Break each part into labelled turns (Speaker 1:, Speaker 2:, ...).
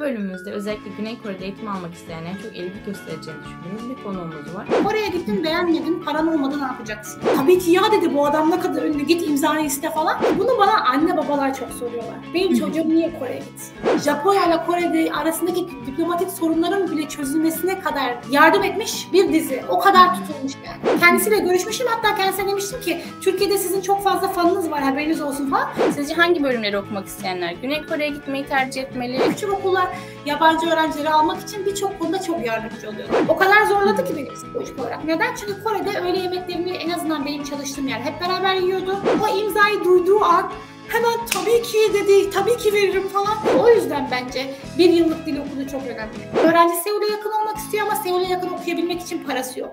Speaker 1: Bu bölümümüzde özellikle Güney Kore'de eğitim almak isteyenlerin çok ilgi göstereceğini düşündüğümüz bir konuğumuz var.
Speaker 2: Kore'ye gittin beğenmedin paran olmadan ne yapacaksın? Tabii ki ya dedi bu adam ne kadar ünlü git imzanı iste falan. Bunu bana anne babalar çok soruyorlar. Benim çocuğum niye Kore'ye gitsin? Japonya ile Kore'de arasındaki diplomatik sorunların bile çözülmesine kadar yardım etmiş bir dizi. O kadar tutulmuş yani. Kendisiyle görüşmüşüm hatta kendisine demiştim ki Türkiye'de sizin çok fazla fanınız var haberiniz olsun falan.
Speaker 1: Sizce hangi bölümleri okumak isteyenler Güney Kore'ye gitmeyi tercih etmeli?
Speaker 2: Küçük okullar yabancı öğrencileri almak için birçok konuda çok yardımcı oluyor. O kadar zorladı ki beni psikolojik olarak. Neden? Çünkü Kore'de öğle yemeklerini en azından benim çalıştığım yer hep beraber yiyordu. O imzayı duyduğu an hemen tabii ki dedi, tabii ki veririm falan. O yüzden bence bir yıllık dil okulu çok önemli. Öğrenci Seul'e yakın olmak istiyor ama Seul'e yakın okuyabilmek için parası yok.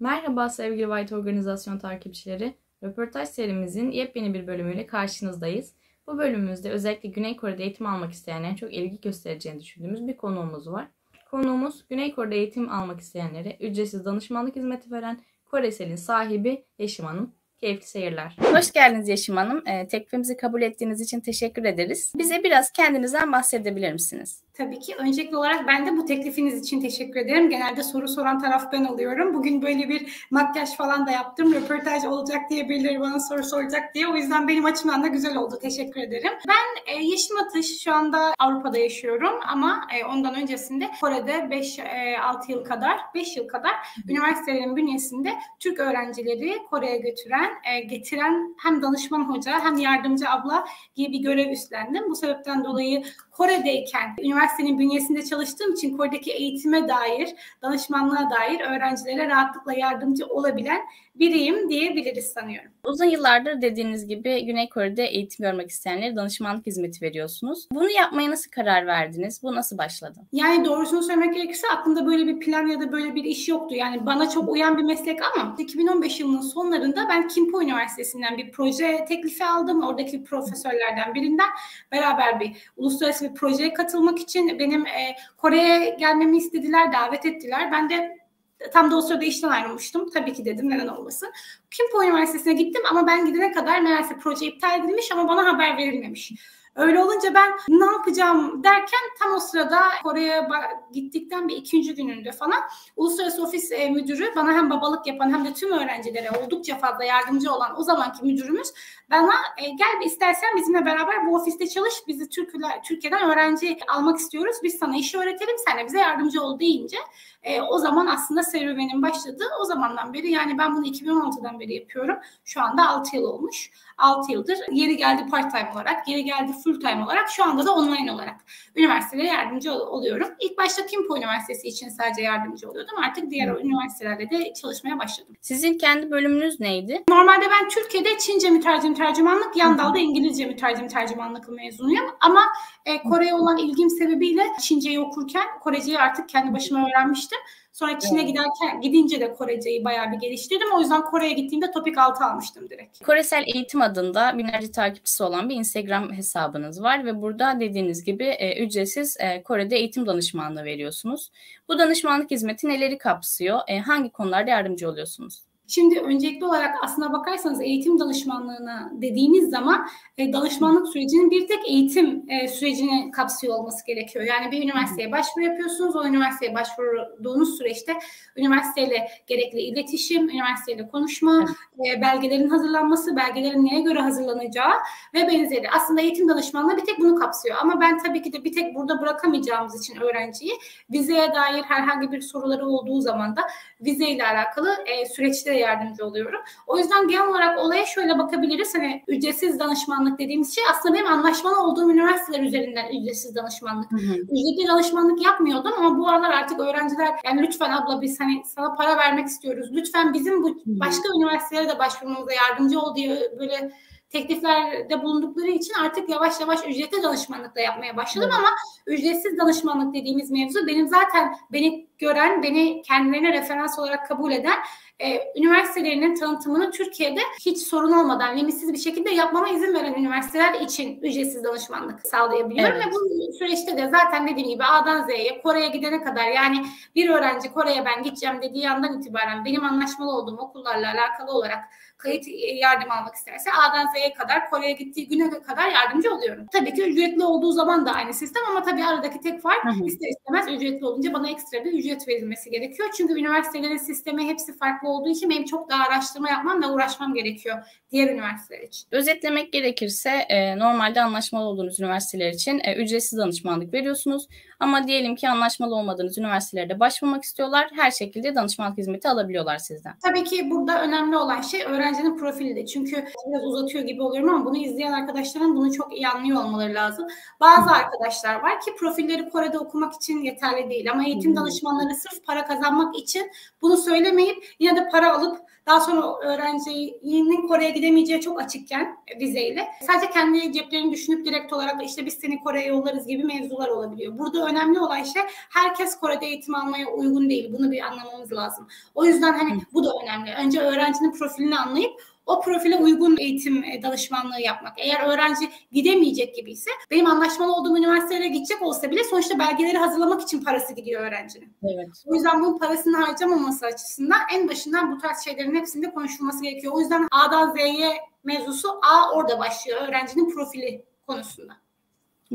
Speaker 1: Merhaba sevgili White Organizasyon takipçileri. Röportaj serimizin yepyeni bir bölümüyle karşınızdayız. Bu bölümümüzde özellikle Güney Kore'de eğitim almak isteyenlerin çok ilgi göstereceğini düşündüğümüz bir konuğumuz var. Konuğumuz Güney Kore'de eğitim almak isteyenlere ücretsiz danışmanlık hizmeti veren Koresel'in sahibi Yeşim Hanım. Keyifli seyirler. Hoş geldiniz Yeşim Hanım. E, teklifimizi kabul ettiğiniz için teşekkür ederiz. Bize biraz kendinizden bahsedebilir misiniz?
Speaker 2: Tabii ki. Öncelikli olarak ben de bu teklifiniz için teşekkür ederim. Genelde soru soran taraf ben oluyorum. Bugün böyle bir makyaj falan da yaptım. Röportaj olacak diye birileri bana soru soracak diye. O yüzden benim açımdan da güzel oldu. Teşekkür ederim. Ben e, Yeşim Atış. Şu anda Avrupa'da yaşıyorum ama e, ondan öncesinde Kore'de 5-6 e, yıl kadar, 5 yıl kadar üniversitelerin bünyesinde Türk öğrencileri Kore'ye götüren, e, getiren hem danışman hoca hem yardımcı abla gibi bir görev üstlendim. Bu sebepten dolayı Kore'deyken üniversitenin bünyesinde çalıştığım için Kore'deki eğitime dair, danışmanlığa dair öğrencilere rahatlıkla yardımcı olabilen biriyim diyebiliriz sanıyorum.
Speaker 1: Uzun yıllardır dediğiniz gibi Güney Kore'de eğitim görmek isteyenlere danışmanlık hizmeti veriyorsunuz. Bunu yapmaya nasıl karar verdiniz? Bu nasıl başladı?
Speaker 2: Yani doğrusunu söylemek gerekirse aklımda böyle bir plan ya da böyle bir iş yoktu. Yani bana çok uyan bir meslek ama 2015 yılının sonlarında ben Kimpo Üniversitesi'nden bir proje teklifi aldım. Oradaki profesörlerden birinden beraber bir uluslararası bir projeye katılmak için benim e, Kore'ye gelmemi istediler, davet ettiler. Ben de Tam da o sırada işten ayrılmıştım. Tabii ki dedim neden olmasın. Kimpo Üniversitesi'ne gittim ama ben gidene kadar meğerse proje iptal edilmiş ama bana haber verilmemiş. Öyle olunca ben ne yapacağım derken tam o sırada Kore'ye gittikten bir ikinci gününde falan Uluslararası Ofis e, Müdürü bana hem babalık yapan hem de tüm öğrencilere oldukça fazla yardımcı olan o zamanki müdürümüz bana e, gel bir istersen bizimle beraber bu ofiste çalış bizi Türkler, Türkiye'den öğrenci almak istiyoruz biz sana işi öğretelim sen de bize yardımcı ol deyince e, o zaman aslında serüvenin başladı. O zamandan beri yani ben bunu 2016'dan beri yapıyorum. Şu anda 6 yıl olmuş. 6 yıldır yeri geldi part time olarak, yeri geldi full time olarak, şu anda da online olarak üniversitelere yardımcı oluyorum. İlk başta Kimpo Üniversitesi için sadece yardımcı oluyordum. Artık diğer üniversitelerde de çalışmaya başladım.
Speaker 1: Sizin kendi bölümünüz neydi?
Speaker 2: Normalde ben Türkiye'de Çince mütercim tercümanlık, yan dalda İngilizce mütercim tercümanlık mezunuyum. Ama e, Kore'ye olan ilgim sebebiyle Çinceyi okurken Koreceyi artık kendi başıma öğrenmiştim. Sonra Çin'e giderken gidince de Koreceyi bayağı bir geliştirdim. O yüzden Kore'ye gittiğimde topik 6 almıştım direkt.
Speaker 1: Koresel Eğitim adında binlerce takipçisi olan bir Instagram hesabınız var ve burada dediğiniz gibi e, ücretsiz e, Kore'de eğitim danışmanlığı veriyorsunuz. Bu danışmanlık hizmeti neleri kapsıyor? E, hangi konularda yardımcı oluyorsunuz?
Speaker 2: Şimdi öncelikli olarak aslına bakarsanız eğitim danışmanlığına dediğimiz zaman e, danışmanlık sürecinin bir tek eğitim e, sürecini kapsıyor olması gerekiyor. Yani bir üniversiteye başvuru yapıyorsunuz. O üniversiteye başvurduğunuz süreçte üniversiteyle gerekli iletişim, üniversiteyle konuşma, e, belgelerin hazırlanması, belgelerin neye göre hazırlanacağı ve benzeri. Aslında eğitim danışmanlığı bir tek bunu kapsıyor. Ama ben tabii ki de bir tek burada bırakamayacağımız için öğrenciyi vizeye dair herhangi bir soruları olduğu zaman da vizeyle alakalı e, süreçte yardımcı oluyorum. O yüzden genel olarak olaya şöyle bakabiliriz. Hani ücretsiz danışmanlık dediğimiz şey aslında benim anlaşmalı olduğum üniversiteler üzerinden ücretsiz danışmanlık. Hı hı. Ücretli danışmanlık yapmıyordum ama bu aralar artık öğrenciler yani lütfen abla biz hani sana para vermek istiyoruz. Lütfen bizim bu başka üniversitelere de başvurmamıza yardımcı ol diye böyle tekliflerde bulundukları için artık yavaş yavaş ücretli danışmanlık da yapmaya başladım ama ücretsiz danışmanlık dediğimiz mevzu benim zaten beni gören, beni kendilerine referans olarak kabul eden e, üniversitelerinin tanıtımını Türkiye'de hiç sorun olmadan, limitsiz bir şekilde yapmama izin veren üniversiteler için ücretsiz danışmanlık sağlayabiliyorum. Evet. Ve bu süreçte de zaten dediğim gibi A'dan Z'ye, Kore'ye gidene kadar yani bir öğrenci Kore'ye ben gideceğim dediği andan itibaren benim anlaşmalı olduğum okullarla alakalı olarak kayıt yardım almak isterse A'dan Z'ye kadar Kore'ye gittiği güne kadar yardımcı oluyorum. Tabii ki ücretli olduğu zaman da aynı sistem ama tabii aradaki tek fark hı ister istemez ücretli olunca bana ekstra bir ücret verilmesi gerekiyor. Çünkü üniversitelerin sistemi hepsi farklı olduğu için benim çok daha araştırma yapmam ve uğraşmam gerekiyor diğer üniversiteler için.
Speaker 1: Özetlemek gerekirse e, normalde anlaşmalı olduğunuz üniversiteler için e, ücretsiz danışmanlık veriyorsunuz. Ama diyelim ki anlaşmalı olmadığınız üniversitelerde başvurmak istiyorlar. Her şekilde danışmanlık hizmeti alabiliyorlar sizden.
Speaker 2: Tabii ki burada önemli olan şey öğrencinin profili de. Çünkü biraz uzatıyor gibi oluyorum ama bunu izleyen arkadaşların bunu çok iyi anlıyor olmaları lazım. Bazı arkadaşlar var ki profilleri Kore'de okumak için yeterli değil ama eğitim danışmanları sırf para kazanmak için bunu söylemeyip yine de para alıp daha sonra öğrencinin Kore'ye gidemeyeceği çok açıkken vizeyle sadece kendi ceplerini düşünüp direkt olarak işte biz seni Kore'ye yollarız gibi mevzular olabiliyor. Burada önemli olan şey herkes Kore'de eğitim almaya uygun değil. Bunu bir anlamamız lazım. O yüzden hani bu da önemli. Önce öğrencinin profilini anlayıp o profile uygun eğitim e, danışmanlığı yapmak. Eğer öğrenci gidemeyecek gibi ise benim anlaşmalı olduğum üniversitelere gidecek olsa bile sonuçta belgeleri hazırlamak için parası gidiyor öğrencinin. Evet. O yüzden bunun parasını harcamaması açısından en başından bu tarz şeylerin hepsinde konuşulması gerekiyor. O yüzden A'dan Z'ye mevzusu A orada başlıyor öğrencinin profili konusunda.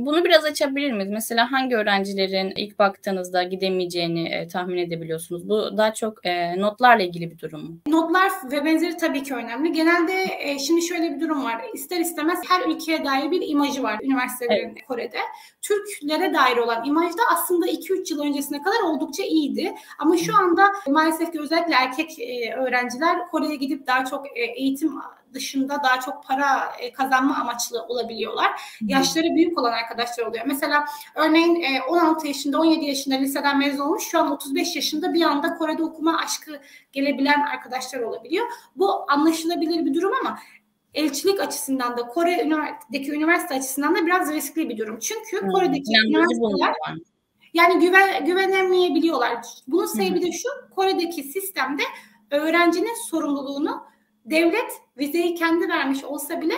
Speaker 1: Bunu biraz açabilir miyiz? Mesela hangi öğrencilerin ilk baktığınızda gidemeyeceğini e, tahmin edebiliyorsunuz? Bu daha çok e, notlarla ilgili bir durum mu?
Speaker 2: Notlar ve benzeri tabii ki önemli. Genelde e, şimdi şöyle bir durum var. İster istemez her ülkeye dair bir imajı var üniversitelerin evet. Kore'de. Türklere dair olan imaj da aslında 2-3 yıl öncesine kadar oldukça iyiydi. Ama şu anda maalesef ki özellikle erkek e, öğrenciler Kore'ye gidip daha çok e, eğitim dışında daha çok para e, kazanma amaçlı olabiliyorlar. Hmm. Yaşları büyük olan arkadaşlar oluyor. Mesela örneğin 16 e, yaşında 17 yaşında liseden mezun olmuş şu an 35 yaşında bir anda Kore'de okuma aşkı gelebilen arkadaşlar olabiliyor. Bu anlaşılabilir bir durum ama elçilik açısından da Kore'deki üniversite açısından da biraz riskli bir durum. Çünkü hmm. Kore'deki yani üniversiteler yani güven, güvenemeyebiliyorlar. Bunun sebebi de şu Kore'deki sistemde öğrencinin sorumluluğunu devlet vizeyi kendi vermiş olsa bile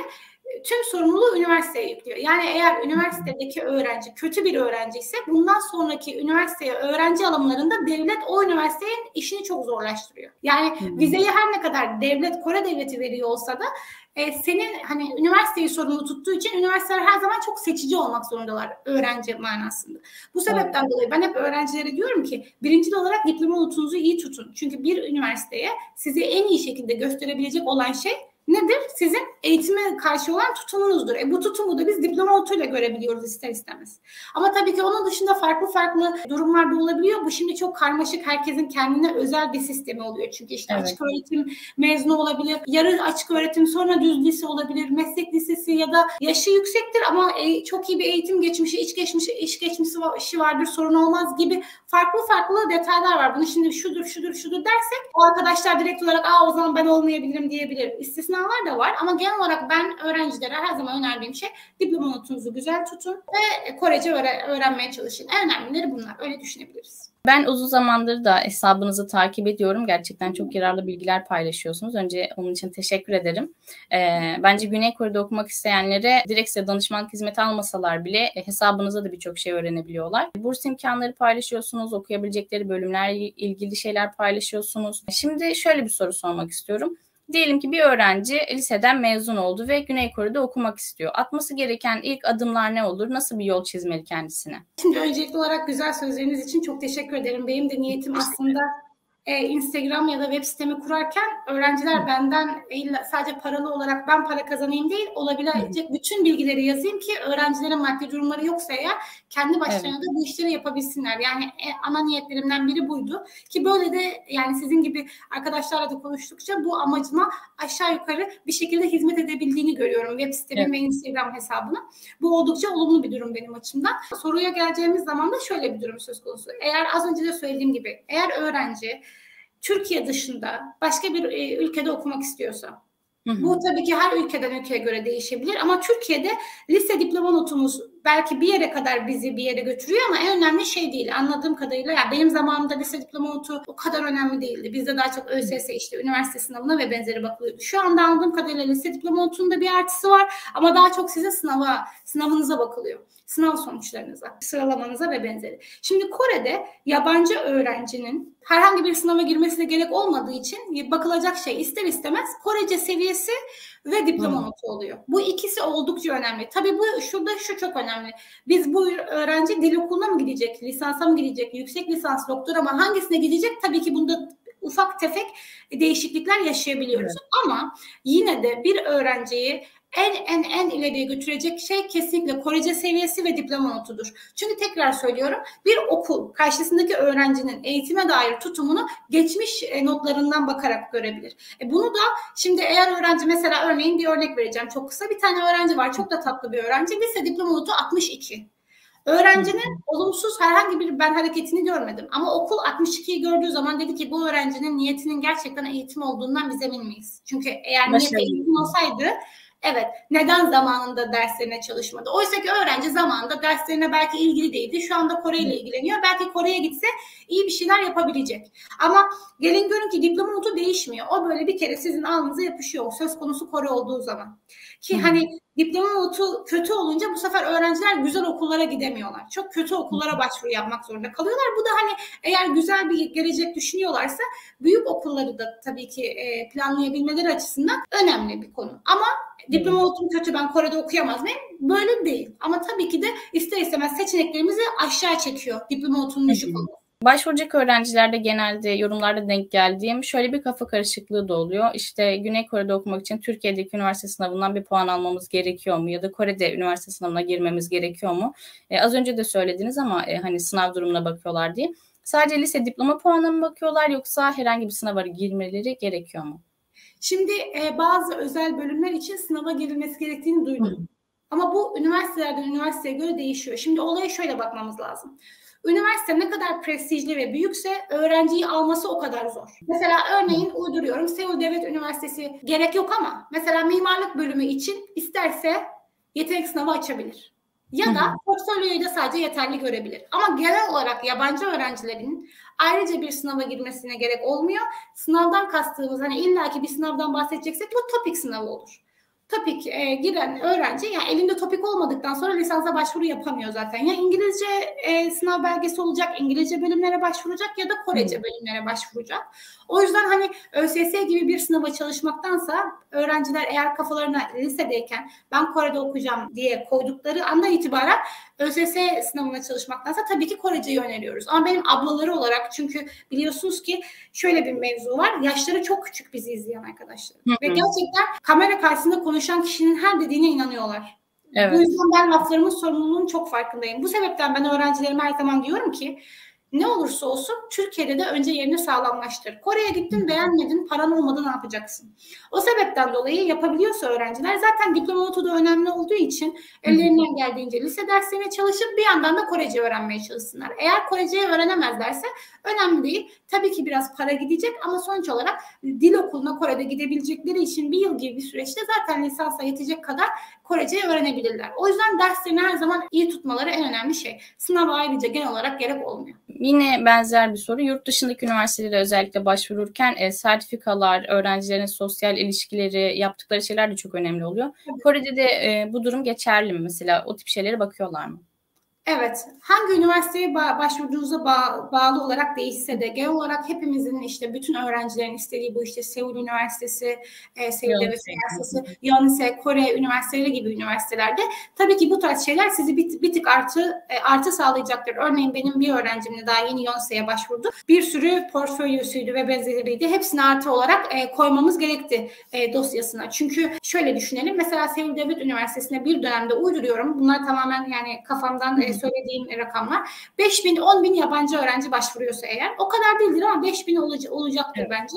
Speaker 2: e, tüm sorumluluğu üniversiteye yüklüyor. Yani eğer üniversitedeki öğrenci kötü bir öğrenci ise bundan sonraki üniversiteye öğrenci alımlarında devlet o üniversitenin işini çok zorlaştırıyor. Yani vizeyi her ne kadar devlet Kore devleti veriyor olsa da e, senin hani üniversiteyi sorumlu tuttuğu için üniversiteler her zaman çok seçici olmak zorundalar öğrenci manasında. Bu sebepten evet. dolayı ben hep öğrencilere diyorum ki birinci olarak diploma notunuzu iyi tutun. Çünkü bir üniversiteye sizi en iyi şekilde gösterebilecek olan şey nedir? Sizin eğitime karşı olan tutumunuzdur. E bu tutumu da biz diploma notuyla görebiliyoruz ister istemez. Ama tabii ki onun dışında farklı farklı durumlar da olabiliyor. Bu şimdi çok karmaşık. Herkesin kendine özel bir sistemi oluyor. Çünkü işte evet. açık öğretim mezunu olabilir. Yarı açık öğretim sonra düz lise olabilir. Meslek lisesi ya da yaşı yüksektir ama e, çok iyi bir eğitim geçmişi, iç geçmişi, iş geçmişi vardır sorun olmaz gibi farklı farklı detaylar var. Bunu şimdi şudur şudur şudur dersek o arkadaşlar direkt olarak aa o zaman ben olmayabilirim diyebilir. İstisna istisnalar da var ama genel olarak ben öğrencilere her zaman önerdiğim şey diploma notunuzu güzel tutun ve Korece öğrenmeye çalışın. En önemlileri bunlar. Öyle düşünebiliriz.
Speaker 1: Ben uzun zamandır da hesabınızı takip ediyorum. Gerçekten çok yararlı bilgiler paylaşıyorsunuz. Önce onun için teşekkür ederim. Ee, bence Güney Kore'de okumak isteyenlere direkt size danışmanlık hizmeti almasalar bile e, hesabınıza da birçok şey öğrenebiliyorlar. Burs imkanları paylaşıyorsunuz, okuyabilecekleri bölümlerle ilgili şeyler paylaşıyorsunuz. Şimdi şöyle bir soru sormak istiyorum. Diyelim ki bir öğrenci liseden mezun oldu ve Güney Kore'de okumak istiyor. Atması gereken ilk adımlar ne olur? Nasıl bir yol çizmeli kendisine?
Speaker 2: Şimdi öncelikli olarak güzel sözleriniz için çok teşekkür ederim. Benim de niyetim aslında e, Instagram ya da web sitemi kurarken öğrenciler benden sadece paralı olarak ben para kazanayım değil olabilecek bütün bilgileri yazayım ki öğrencilerin maddi durumları yoksa eğer kendi başlarına evet. da bu işleri yapabilsinler. Yani e, ana niyetlerimden biri buydu ki böyle de yani sizin gibi arkadaşlarla da konuştukça bu amacıma aşağı yukarı bir şekilde hizmet edebildiğini görüyorum web sitemin evet. ve Instagram hesabına. Bu oldukça olumlu bir durum benim açımdan. Soruya geleceğimiz zaman da şöyle bir durum söz konusu. Eğer az önce de söylediğim gibi eğer öğrenci Türkiye dışında başka bir e, ülkede okumak istiyorsa Hı hı. Bu tabii ki her ülkeden ülkeye göre değişebilir ama Türkiye'de lise diploma notumuz belki bir yere kadar bizi bir yere götürüyor ama en önemli şey değil. Anladığım kadarıyla ya benim zamanımda lise diploma notu o kadar önemli değildi. Bizde daha çok ÖSS işte üniversite sınavına ve benzeri bakılıyordu. Şu anda anladığım kadarıyla lise diploma notunun bir artısı var ama daha çok size sınava sınavınıza bakılıyor sınav sonuçlarınıza, sıralamanıza ve benzeri. Şimdi Kore'de yabancı öğrencinin herhangi bir sınava girmesine gerek olmadığı için bakılacak şey ister istemez Korece seviyesi ve diploma notu oluyor. Bu ikisi oldukça önemli. Tabii bu şurada şu çok önemli. Biz bu öğrenci dil okuluna mı gidecek, lisansa mı gidecek, yüksek lisans, doktor ama hangisine gidecek? Tabii ki bunda ufak tefek değişiklikler yaşayabiliyoruz. Evet. Ama yine de bir öğrenciyi en en en ileriye götürecek şey kesinlikle Korece seviyesi ve diploma notudur. Çünkü tekrar söylüyorum bir okul karşısındaki öğrencinin eğitime dair tutumunu geçmiş e, notlarından bakarak görebilir. E bunu da şimdi eğer öğrenci mesela örneğin bir örnek vereceğim çok kısa bir tane öğrenci var çok da tatlı bir öğrenci lise diploma notu 62. Öğrencinin olumsuz herhangi bir ben hareketini görmedim. Ama okul 62'yi gördüğü zaman dedi ki bu öğrencinin niyetinin gerçekten eğitim olduğundan biz emin miyiz? Çünkü eğer niyet eğitim olsaydı Evet, neden zamanında derslerine çalışmadı? Oysa ki öğrenci zamanında derslerine belki ilgili değildi. Şu anda Kore ile ilgileniyor. Belki Kore'ye gitse iyi bir şeyler yapabilecek. Ama gelin görün ki diploma notu değişmiyor. O böyle bir kere sizin alnınıza yapışıyor. Söz konusu Kore olduğu zaman. Ki hani diploma notu kötü olunca bu sefer öğrenciler güzel okullara gidemiyorlar. Çok kötü okullara başvuru yapmak zorunda kalıyorlar. Bu da hani eğer güzel bir gelecek düşünüyorlarsa büyük okulları da tabii ki planlayabilmeleri açısından önemli bir konu. Ama diploma notum kötü ben Kore'de okuyamaz mıyım? Böyle değil. Ama tabii ki de ister istemez seçeneklerimizi aşağı çekiyor diploma notunun düşük olması.
Speaker 1: Başvuracak öğrencilerde genelde yorumlarda denk geldiğim şöyle bir kafa karışıklığı da oluyor. İşte Güney Kore'de okumak için Türkiye'deki üniversite sınavından bir puan almamız gerekiyor mu? Ya da Kore'de üniversite sınavına girmemiz gerekiyor mu? E, az önce de söylediniz ama e, hani sınav durumuna bakıyorlar diye. Sadece lise diploma puanına mı bakıyorlar yoksa herhangi bir sınava girmeleri gerekiyor mu?
Speaker 2: Şimdi e, bazı özel bölümler için sınava girilmesi gerektiğini duydum. Hı. Ama bu üniversitelerden üniversiteye göre değişiyor. Şimdi olaya şöyle bakmamız lazım. Üniversite ne kadar prestijli ve büyükse öğrenciyi alması o kadar zor. Mesela örneğin uyduruyorum Seul Devlet Üniversitesi gerek yok ama mesela mimarlık bölümü için isterse yetenek sınavı açabilir. Ya da portfolyoyu da sadece yeterli görebilir. Ama genel olarak yabancı öğrencilerin ayrıca bir sınava girmesine gerek olmuyor. Sınavdan kastığımız hani illaki bir sınavdan bahsedeceksek bu topik sınavı olur topik e, giren öğrenci yani elinde topik olmadıktan sonra lisansa başvuru yapamıyor zaten. Ya İngilizce e, sınav belgesi olacak, İngilizce bölümlere başvuracak ya da Korece bölümlere başvuracak. O yüzden hani ÖSS gibi bir sınava çalışmaktansa öğrenciler eğer kafalarına lisedeyken ben Kore'de okuyacağım diye koydukları andan itibaren ÖSS sınavına çalışmaktansa tabii ki Korece'yi öneriyoruz. Ama benim ablaları olarak çünkü biliyorsunuz ki şöyle bir mevzu var. Yaşları çok küçük bizi izleyen arkadaşlar. Hı hı. Ve gerçekten kamera karşısında konuşan kişinin her dediğine inanıyorlar. Evet. Bu yüzden ben laflarımın sorumluluğunun çok farkındayım. Bu sebepten ben öğrencilerime her zaman diyorum ki ne olursa olsun Türkiye'de de önce yerini sağlamlaştır. Kore'ye gittin beğenmedin paran olmadı ne yapacaksın? O sebepten dolayı yapabiliyorsa öğrenciler zaten diploma notu da önemli olduğu için ellerinden geldiğince lise derslerine çalışıp bir yandan da Korece öğrenmeye çalışsınlar. Eğer Korece'yi öğrenemezlerse önemli değil. Tabii ki biraz para gidecek ama sonuç olarak dil okuluna Kore'de gidebilecekleri için bir yıl gibi bir süreçte zaten lisansa yetecek kadar Korece'yi öğrenebilirler. O yüzden derslerini her zaman iyi tutmaları en önemli şey. Sınava ayrıca genel olarak gerek olmuyor.
Speaker 1: Yine benzer bir soru. Yurt dışındaki üniversitelere özellikle başvururken e, sertifikalar, öğrencilerin sosyal ilişkileri, yaptıkları şeyler de çok önemli oluyor. Kore'de de e, bu durum geçerli mi? Mesela o tip şeylere bakıyorlar mı?
Speaker 2: Evet, hangi üniversiteye ba- başvurduğunuza ba- bağlı olarak değişse de genel olarak hepimizin işte bütün öğrencilerin istediği bu işte Seul Üniversitesi, e, Seul Devlet Üniversitesi, Yonsei, Kore Üniversiteleri gibi üniversitelerde tabii ki bu tarz şeyler sizi bir, bir tık artı e, artı sağlayacaktır. Örneğin benim bir öğrencim de daha yeni Yonsei'ye başvurdu. Bir sürü portfolyosuydu ve benzeriydi. Hepsini artı olarak e, koymamız gerekti e, dosyasına. Çünkü şöyle düşünelim. Mesela Seul Devlet Üniversitesi'ne bir dönemde uyduruyorum. Bunlar tamamen yani kafamdan e, söylediğim rakamlar. 5 bin, 10 bin yabancı öğrenci başvuruyorsa eğer o kadar değildir ama 5 bin olacak, olacaktır evet. bence.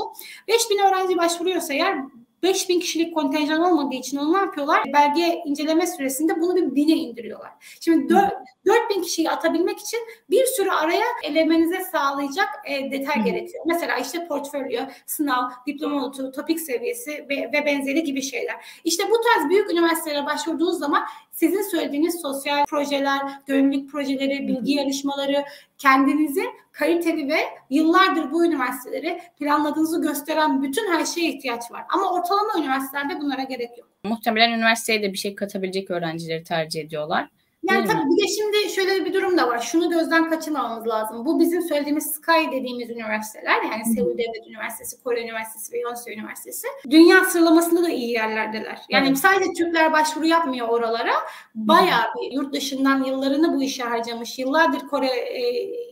Speaker 2: 5 bin öğrenci başvuruyorsa eğer 5000 kişilik kontenjan olmadığı için onu ne yapıyorlar? Belge inceleme süresinde bunu bir bine indiriyorlar. Şimdi 4, 4000 kişiyi atabilmek için bir sürü araya elemenize sağlayacak e, detay hmm. gerekiyor. Mesela işte portfolyo, sınav, diploma notu, topik seviyesi ve, ve benzeri gibi şeyler. İşte bu tarz büyük üniversitelere başvurduğunuz zaman sizin söylediğiniz sosyal projeler, gönüllülük projeleri, bilgi yarışmaları, kendinizi kaliteli ve yıllardır bu üniversiteleri planladığınızı gösteren bütün her şeye ihtiyaç var. Ama ortalama üniversitelerde bunlara gerek yok.
Speaker 1: Muhtemelen üniversiteye de bir şey katabilecek öğrencileri tercih ediyorlar.
Speaker 2: Yani tabii bir de şimdi şöyle bir durum da var. Şunu gözden kaçırmamamız lazım. Bu bizim söylediğimiz Sky dediğimiz üniversiteler yani Seul Devlet Üniversitesi, Kore Üniversitesi ve Yonsei Üniversitesi dünya sıralamasında da iyi yerlerdeler. Yani evet. sadece Türkler başvuru yapmıyor oralara. Bayağı bir yurt dışından yıllarını bu işe harcamış, yıllardır Kore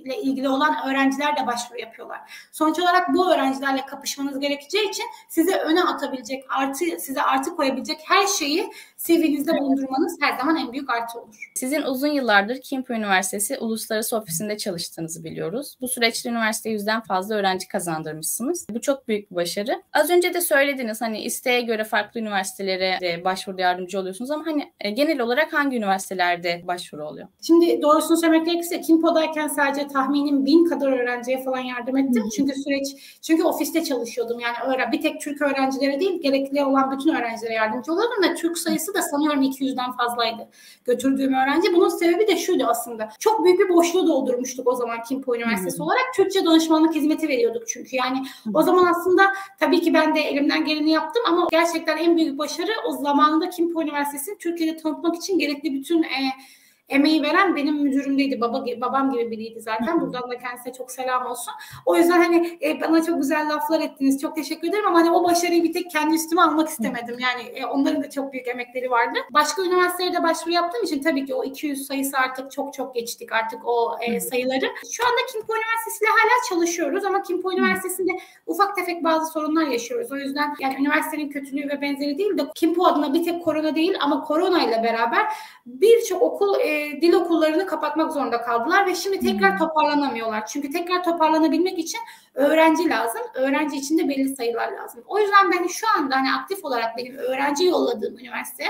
Speaker 2: ile ilgili olan öğrenciler de başvuru yapıyorlar. Sonuç olarak bu öğrencilerle kapışmanız gerekeceği için size öne atabilecek, artı size artı koyabilecek her şeyi CV'nizde bulundurmanız her zaman en büyük artı olur.
Speaker 1: Sizin uzun yıllardır Kimpo Üniversitesi Uluslararası Ofisi'nde çalıştığınızı biliyoruz. Bu süreçte üniversiteye yüzden fazla öğrenci kazandırmışsınız. Bu çok büyük bir başarı. Az önce de söylediniz hani isteğe göre farklı üniversitelere başvuruda yardımcı oluyorsunuz ama hani e, genel olarak hangi üniversitelerde başvuru oluyor?
Speaker 2: Şimdi doğrusunu söylemek gerekirse Kimpo'dayken sadece tahminim bin kadar öğrenciye falan yardım ettim. Çünkü süreç, çünkü ofiste çalışıyordum. Yani öğren, bir tek Türk öğrencilere değil gerekli olan bütün öğrencilere yardımcı oluyordum ve Türk sayısı da sanıyorum 200'den fazlaydı götürdüğüm öğrenci. Bunun sebebi de şuydu aslında. Çok büyük bir boşluğu doldurmuştuk o zaman Kimpo Üniversitesi hmm. olarak. Türkçe danışmanlık hizmeti veriyorduk çünkü. Yani hmm. o zaman aslında tabii ki ben de elimden geleni yaptım ama gerçekten en büyük başarı o zamanında Kimpo Üniversitesi'ni Türkiye'de tanıtmak için gerekli bütün e, emeği veren benim müdürümdeydi. Baba, babam gibi biriydi zaten. Buradan da kendisine çok selam olsun. O yüzden hani e, bana çok güzel laflar ettiniz. Çok teşekkür ederim ama hani o başarıyı bir tek kendi üstüme almak istemedim. Yani e, onların da çok büyük emekleri vardı. Başka üniversitelere de başvuru yaptığım için tabii ki o 200 sayısı artık çok çok geçtik artık o e, sayıları. Şu anda Kimpo Üniversitesi'yle hala çalışıyoruz ama Kimpo Üniversitesi'nde ufak tefek bazı sorunlar yaşıyoruz. O yüzden yani üniversitenin kötülüğü ve benzeri değil de Kimpo adına bir tek korona değil ama korona ile beraber birçok okul e, dil okullarını kapatmak zorunda kaldılar ve şimdi tekrar toparlanamıyorlar. Çünkü tekrar toparlanabilmek için öğrenci lazım. Öğrenci için de belli sayılar lazım. O yüzden ben şu anda hani aktif olarak benim öğrenci yolladığım üniversite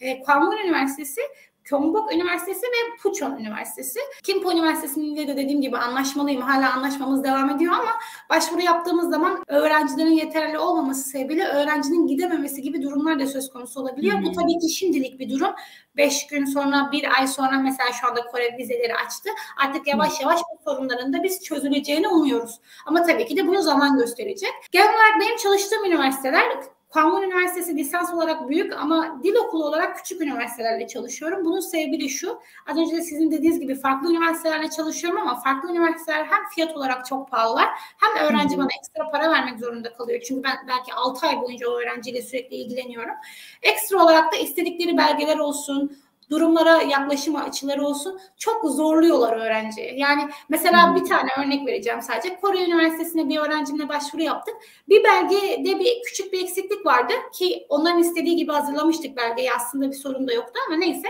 Speaker 2: e, Kangun Üniversitesi Kyombok Üniversitesi ve Puchon Üniversitesi. Kimpo Üniversitesi'nde de dediğim gibi anlaşmalıyım. Hala anlaşmamız devam ediyor ama başvuru yaptığımız zaman öğrencilerin yeterli olmaması sebebiyle öğrencinin gidememesi gibi durumlar da söz konusu olabiliyor. Hmm. Bu tabii ki şimdilik bir durum. Beş gün sonra, bir ay sonra mesela şu anda Kore vizeleri açtı. Artık yavaş yavaş bu sorunların da biz çözüleceğini umuyoruz. Ama tabii ki de bunu zaman gösterecek. Genel olarak benim çalıştığım üniversiteler Kangun Üniversitesi lisans olarak büyük ama dil okulu olarak küçük üniversitelerle çalışıyorum. Bunun sebebi de şu. Az önce de sizin dediğiniz gibi farklı üniversitelerle çalışıyorum ama farklı üniversiteler hem fiyat olarak çok pahalılar hem öğrenci bana ekstra para vermek zorunda kalıyor. Çünkü ben belki 6 ay boyunca o öğrenciyle sürekli ilgileniyorum. Ekstra olarak da istedikleri belgeler olsun, durumlara yaklaşım açıları olsun çok zorluyorlar öğrenciyi. Yani mesela bir tane örnek vereceğim sadece. Kore Üniversitesi'ne bir öğrencimle başvuru yaptık. Bir belgede bir küçük bir eksiklik vardı ki onların istediği gibi hazırlamıştık belgeyi. Aslında bir sorun da yoktu ama neyse.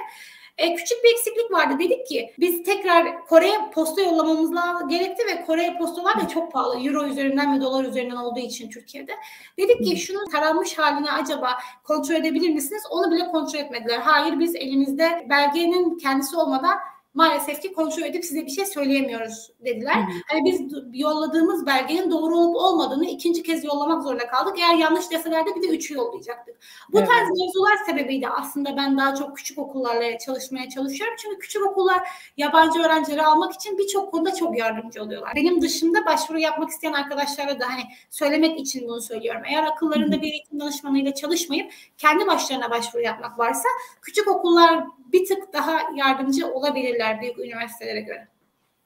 Speaker 2: E, küçük bir eksiklik vardı. Dedik ki biz tekrar Kore'ye posta yollamamız gerekti ve Kore'ye postalar da çok pahalı. Euro üzerinden ve dolar üzerinden olduğu için Türkiye'de. Dedik ki şunun taranmış halini acaba kontrol edebilir misiniz? Onu bile kontrol etmediler. Hayır biz elimizde belgenin kendisi olmadan maalesef ki kontrol edip size bir şey söyleyemiyoruz dediler. Hı Hani biz yolladığımız belgenin doğru olup olmadığını ikinci kez yollamak zorunda kaldık. Eğer yanlış deselerdi bir de üçü yollayacaktık. Bu evet. tarz mevzular sebebiyle aslında ben daha çok küçük okullarla çalışmaya çalışıyorum. Çünkü küçük okullar yabancı öğrencileri almak için birçok konuda çok yardımcı oluyorlar. Benim dışında başvuru yapmak isteyen arkadaşlara da hani söylemek için bunu söylüyorum. Eğer akıllarında bir eğitim danışmanıyla çalışmayıp kendi başlarına başvuru yapmak varsa küçük okullar bir tık daha yardımcı olabilirler büyük üniversitelere göre.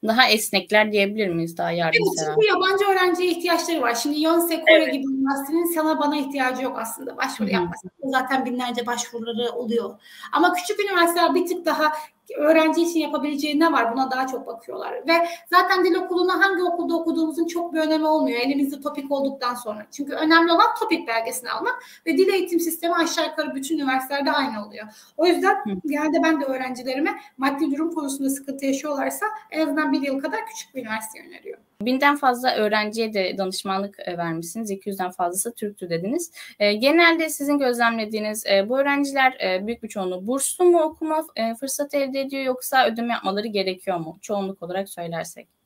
Speaker 1: Daha esnekler diyebilir miyiz daha yardımsever?
Speaker 2: Evet çünkü yabancı öğrenciye ihtiyaçları var. Şimdi Yonsei Kore evet. gibi üniversitenin sana bana ihtiyacı yok aslında başvuru yapmasına. Zaten binlerce başvuruları oluyor. Ama küçük üniversiteler bir tık daha öğrenci için yapabileceği ne var buna daha çok bakıyorlar. Ve zaten dil okuluna hangi okulda okuduğumuzun çok bir önemi olmuyor elimizde topik olduktan sonra. Çünkü önemli olan topik belgesini almak ve dil eğitim sistemi aşağı yukarı bütün üniversitelerde aynı oluyor. O yüzden genelde ben de öğrencilerime maddi durum konusunda sıkıntı yaşıyorlarsa en azından bir yıl kadar küçük bir üniversite öneriyorum.
Speaker 1: Binden fazla öğrenciye de danışmanlık e, vermişsiniz. 200'den fazlası Türktü dediniz. E, genelde sizin gözlemlediğiniz e, bu öğrenciler büyük bir çoğunluğu burslu mu okuma fırsatı elde ediyor yoksa ödeme yapmaları gerekiyor mu? Çoğunluk olarak söylersek.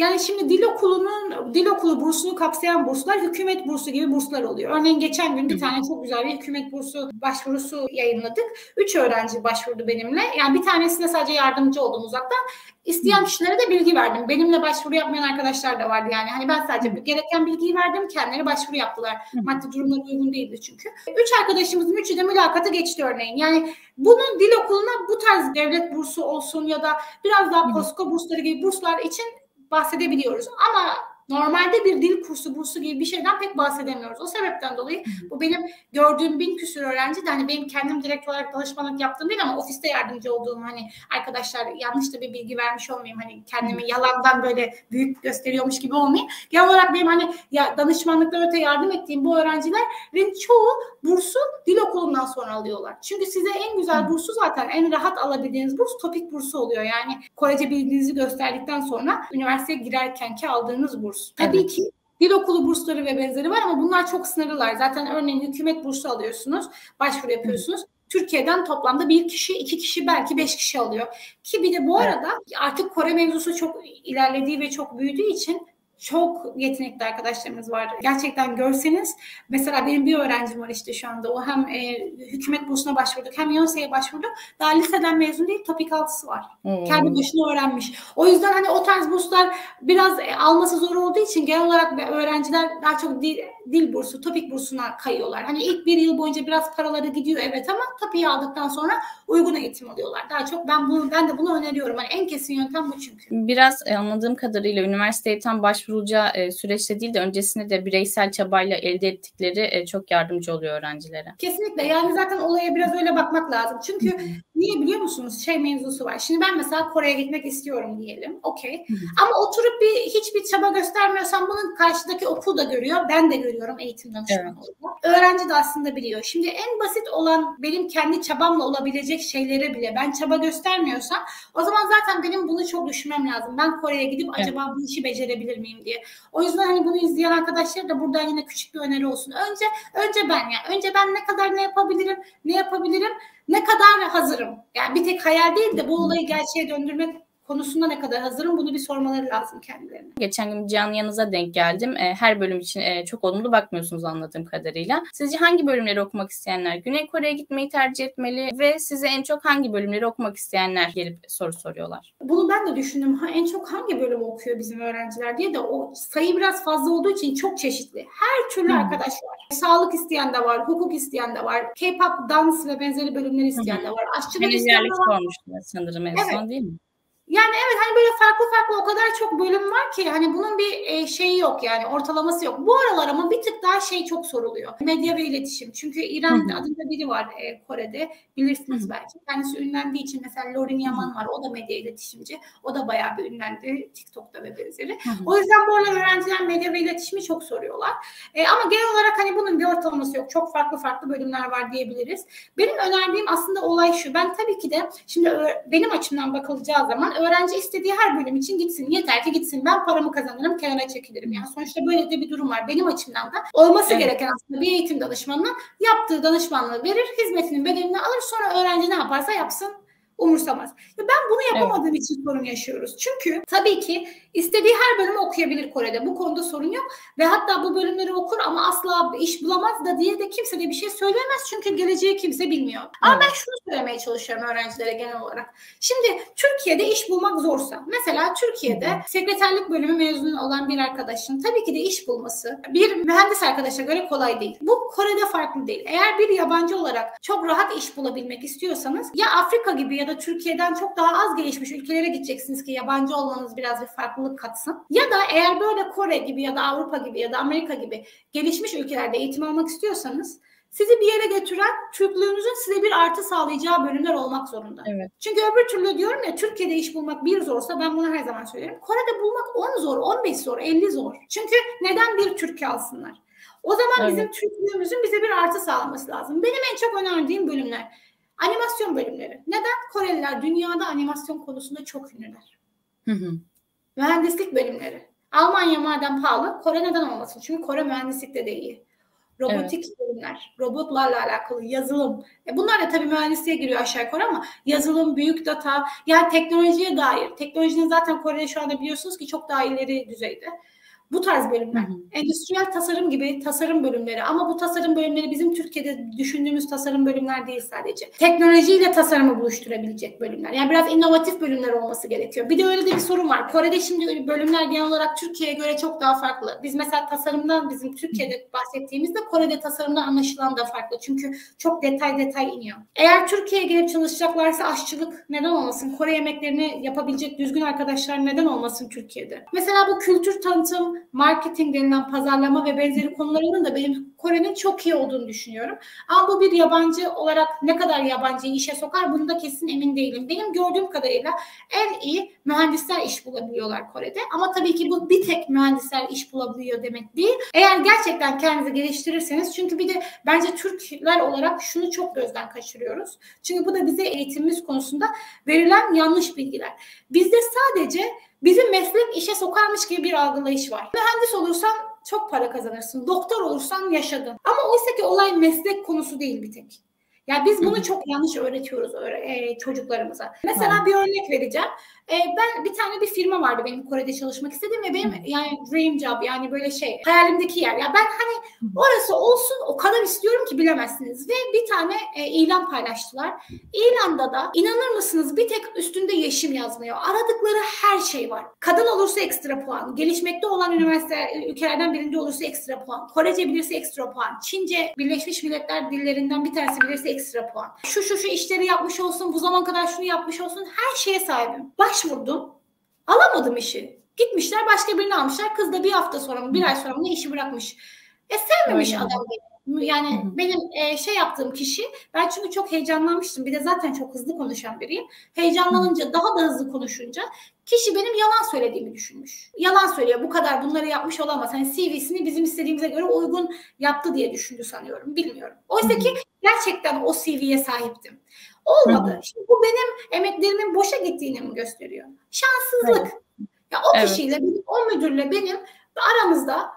Speaker 2: Yani şimdi dil okulunun dil okulu bursunu kapsayan burslar hükümet bursu gibi burslar oluyor. Örneğin geçen gün bir tane çok güzel bir hükümet bursu başvurusu yayınladık. Üç öğrenci başvurdu benimle. Yani bir tanesine sadece yardımcı oldum uzaktan. İsteyen kişilere de bilgi verdim. Benimle başvuru yapmayan arkadaşlar da vardı yani. Hani ben sadece gereken bilgiyi verdim. Kendileri başvuru yaptılar. Maddi durumları uygun değildi çünkü. Üç arkadaşımızın üçü de mülakatı geçti örneğin. Yani bunun dil okuluna bu tarz devlet bursu olsun ya da biraz daha POSCO bursları gibi burslar için bahsedebiliyoruz. Ama Normalde bir dil kursu bursu gibi bir şeyden pek bahsedemiyoruz. O sebepten dolayı bu benim gördüğüm bin küsur öğrenci de hani benim kendim direkt olarak danışmanlık yaptığım değil ama ofiste yardımcı olduğum hani arkadaşlar yanlış da bir bilgi vermiş olmayayım. Hani kendimi yalandan böyle büyük gösteriyormuş gibi olmayayım. Genel olarak benim hani ya danışmanlıktan öte yardım ettiğim bu öğrencilerin çoğu bursu dil okulundan sonra alıyorlar. Çünkü size en güzel bursu zaten en rahat alabildiğiniz burs topik bursu oluyor. Yani Korece bildiğinizi gösterdikten sonra üniversiteye girerkenki aldığınız burs. Tabii evet. ki dil okulu bursları ve benzeri var ama bunlar çok sınırlılar. Zaten örneğin hükümet bursu alıyorsunuz, başvuru yapıyorsunuz. Türkiye'den toplamda bir kişi, iki kişi, belki beş kişi alıyor. Ki bir de bu arada artık Kore mevzusu çok ilerlediği ve çok büyüdüğü için çok yetenekli arkadaşlarımız var. Gerçekten görseniz mesela benim bir öğrencim var işte şu anda. O hem e, hükümet bursuna başvurduk hem Yonsei'ye başvurduk. Daha liseden mezun değil topik altısı var. Hmm. Kendi başına öğrenmiş. O yüzden hani o tarz burslar biraz e, alması zor olduğu için genel olarak öğrenciler daha çok dil, dil bursu, topik bursuna kayıyorlar. Hani ilk bir yıl boyunca biraz paraları gidiyor evet ama topiği aldıktan sonra uygun eğitim alıyorlar. Daha çok ben bunu ben de bunu öneriyorum. Hani en kesin yöntem bu çünkü.
Speaker 1: Biraz e, anladığım kadarıyla üniversiteye tam başvurulacağı e, süreçte değil de öncesinde de bireysel çabayla elde ettikleri e, çok yardımcı oluyor öğrencilere.
Speaker 2: Kesinlikle. Yani zaten olaya biraz öyle bakmak lazım. Çünkü niye biliyor musunuz? Şey mevzusu var. Şimdi ben mesela Kore'ye gitmek istiyorum diyelim. Okey. Ama oturup bir hiçbir çaba göstermiyorsam bunun karşıdaki okul da görüyor. Ben de görüyorum eğitim danışmanı evet. Öğrenci de aslında biliyor. Şimdi en basit olan benim kendi çabamla olabilecek şeylere bile ben çaba göstermiyorsam o zaman zaten benim bunu çok düşünmem lazım. Ben Kore'ye gidip evet. acaba bu işi becerebilir miyim diye. O yüzden hani bunu izleyen arkadaşlar da buradan yine küçük bir öneri olsun. Önce önce ben yani önce ben ne kadar ne yapabilirim, ne yapabilirim, ne kadar hazırım. Yani bir tek hayal değil de bu olayı gerçeğe döndürmek konusunda ne kadar hazırım bunu bir sormaları lazım kendilerine.
Speaker 1: Geçen gün Cihan yanınıza denk geldim. E, her bölüm için e, çok olumlu bakmıyorsunuz anladığım kadarıyla. Sizce hangi bölümleri okumak isteyenler Güney Kore'ye gitmeyi tercih etmeli ve size en çok hangi bölümleri okumak isteyenler gelip soru soruyorlar?
Speaker 2: Bunu ben de düşündüm. Ha, en çok hangi bölümü okuyor bizim öğrenciler diye de o sayı biraz fazla olduğu için çok çeşitli. Her türlü hmm. arkadaş var. Sağlık isteyen de var, hukuk isteyen de var, K-pop, dans ve benzeri bölümler isteyen de var.
Speaker 1: Aşçılık isteyen de var. sanırım en evet. son değil mi?
Speaker 2: Yani evet hani böyle farklı farklı o kadar çok bölüm var ki hani bunun bir e, şeyi yok yani ortalaması yok. Bu aralar ama bir tık daha şey çok soruluyor. Medya ve iletişim. Çünkü İran Hı-hı. adında biri var e, Kore'de bilirsiniz Hı-hı. belki. Kendisi ünlendiği için mesela Lorin Yaman var. O da medya iletişimci. O da bayağı bir ünlendi TikTok'ta ve benzeri. Hı-hı. O yüzden bu aralar öğrenciler medya ve iletişimi çok soruyorlar. E, ama genel olarak hani bunun bir ortalaması yok. Çok farklı farklı bölümler var diyebiliriz. Benim önerdiğim aslında olay şu. Ben tabii ki de şimdi benim açımdan bakılacağı zaman öğrenci istediği her bölüm için gitsin. Yeter ki gitsin. Ben paramı kazanırım, kenara çekilirim. Yani sonuçta böyle de bir durum var. Benim açımdan da olması evet. gereken aslında bir eğitim danışmanına yaptığı danışmanlığı verir, hizmetinin bedelini alır. Sonra öğrenci ne yaparsa yapsın umursamaz. Ya ben bunu yapamadığım evet. için sorun yaşıyoruz. Çünkü tabii ki istediği her bölümü okuyabilir Kore'de. Bu konuda sorun yok. Ve hatta bu bölümleri okur ama asla iş bulamaz da diye de kimse de bir şey söyleyemez. Çünkü geleceği kimse bilmiyor. Evet. Ama ben şunu söylemeye çalışıyorum öğrencilere genel olarak. Şimdi Türkiye'de iş bulmak zorsa. Mesela Türkiye'de sekreterlik bölümü mezunu olan bir arkadaşın tabii ki de iş bulması bir mühendis arkadaşa göre kolay değil. Bu Kore'de farklı değil. Eğer bir yabancı olarak çok rahat iş bulabilmek istiyorsanız ya Afrika gibi ya da Türkiye'den çok daha az gelişmiş ülkelere gideceksiniz ki yabancı olmanız biraz bir farklılık katsın. Ya da eğer böyle Kore gibi ya da Avrupa gibi ya da Amerika gibi gelişmiş ülkelerde eğitim almak istiyorsanız sizi bir yere götüren Türklüğünüzün size bir artı sağlayacağı bölümler olmak zorunda. Evet. Çünkü öbür türlü diyorum ya Türkiye'de iş bulmak bir zorsa ben bunu her zaman söylerim. Kore'de bulmak 10 zor, 15 zor, 50 zor. Çünkü neden bir Türkiye alsınlar? O zaman evet. bizim Türklüğümüzün bize bir artı sağlaması lazım. Benim en çok önerdiğim bölümler Animasyon bölümleri. Neden? Koreliler dünyada animasyon konusunda çok ünlüler. Hı hı. Mühendislik bölümleri. Almanya madem pahalı, Kore neden olmasın? Çünkü Kore mühendislikte de iyi. robotik evet. bölümler, robotlarla alakalı yazılım. E bunlar da tabii mühendisliğe giriyor aşağı yukarı ama yazılım, büyük data, yani teknolojiye dair. Teknolojinin zaten Kore'de şu anda biliyorsunuz ki çok daha ileri düzeyde. Bu tarz bölümler. Hı hı. Endüstriyel tasarım gibi tasarım bölümleri ama bu tasarım bölümleri bizim Türkiye'de düşündüğümüz tasarım bölümler değil sadece. Teknolojiyle tasarımı buluşturabilecek bölümler. Yani biraz inovatif bölümler olması gerekiyor. Bir de öyle de bir sorun var. Kore'de şimdi bölümler genel olarak Türkiye'ye göre çok daha farklı. Biz mesela tasarımdan bizim Türkiye'de bahsettiğimizde Kore'de tasarımdan anlaşılan da farklı. Çünkü çok detay detay iniyor. Eğer Türkiye'ye gelip çalışacaklarsa aşçılık neden olmasın? Kore yemeklerini yapabilecek düzgün arkadaşlar neden olmasın Türkiye'de? Mesela bu kültür tanıtım, marketing denilen pazarlama ve benzeri konularının da benim Kore'nin çok iyi olduğunu düşünüyorum. Ama bu bir yabancı olarak ne kadar yabancıyı işe sokar bunu da kesin emin değilim. Benim gördüğüm kadarıyla en iyi mühendisler iş bulabiliyorlar Kore'de. Ama tabii ki bu bir tek mühendisler iş bulabiliyor demek değil. Eğer gerçekten kendinizi geliştirirseniz çünkü bir de bence Türkler olarak şunu çok gözden kaçırıyoruz. Çünkü bu da bize eğitimimiz konusunda verilen yanlış bilgiler. Bizde sadece Bizim meslek işe sokarmış gibi bir algılayış var. Mühendis olursan çok para kazanırsın. Doktor olursan yaşadın. Ama oysa ki olay meslek konusu değil bir tek. Ya biz bunu çok yanlış öğretiyoruz e, çocuklarımıza. Mesela bir örnek vereceğim. E, ben bir tane bir firma vardı benim Kore'de çalışmak istediğim ve benim yani dream job yani böyle şey hayalimdeki yer. Ya ben hani orası olsun o kadar istiyorum ki bilemezsiniz. Ve bir tane e, ilan paylaştılar. İlanda da inanır mısınız bir tek üstünde yeşim yazmıyor. Aradıkları her şey var. Kadın olursa ekstra puan. Gelişmekte olan üniversite ülkelerden birinde olursa ekstra puan. Korece bilirse ekstra puan. Çince Birleşmiş Milletler dillerinden bir tanesi bilirse ekstra puan. Şu şu şu işleri yapmış olsun, bu zaman kadar şunu yapmış olsun her şeye sahibim. Başvurdum. Alamadım işi. Gitmişler başka birini almışlar. Kız da bir hafta sonra mı bir ay sonra mı ne işi bırakmış. E sevmemiş Öyle. adam beni. Yani Hı-hı. benim e, şey yaptığım kişi ben çünkü çok heyecanlanmıştım. Bir de zaten çok hızlı konuşan biriyim. Heyecanlanınca Hı-hı. daha da hızlı konuşunca kişi benim yalan söylediğimi düşünmüş. Yalan söylüyor. Bu kadar bunları yapmış olamaz. Hani CV'sini bizim istediğimize göre uygun yaptı diye düşündü sanıyorum. Bilmiyorum. Oysa ki gerçekten o CV'ye sahiptim. Olmadı. Şimdi bu benim emeklerimin boşa gittiğini mi gösteriyor? Şanssızlık. Evet. Ya o evet. kişiyle, o müdürle benim aramızda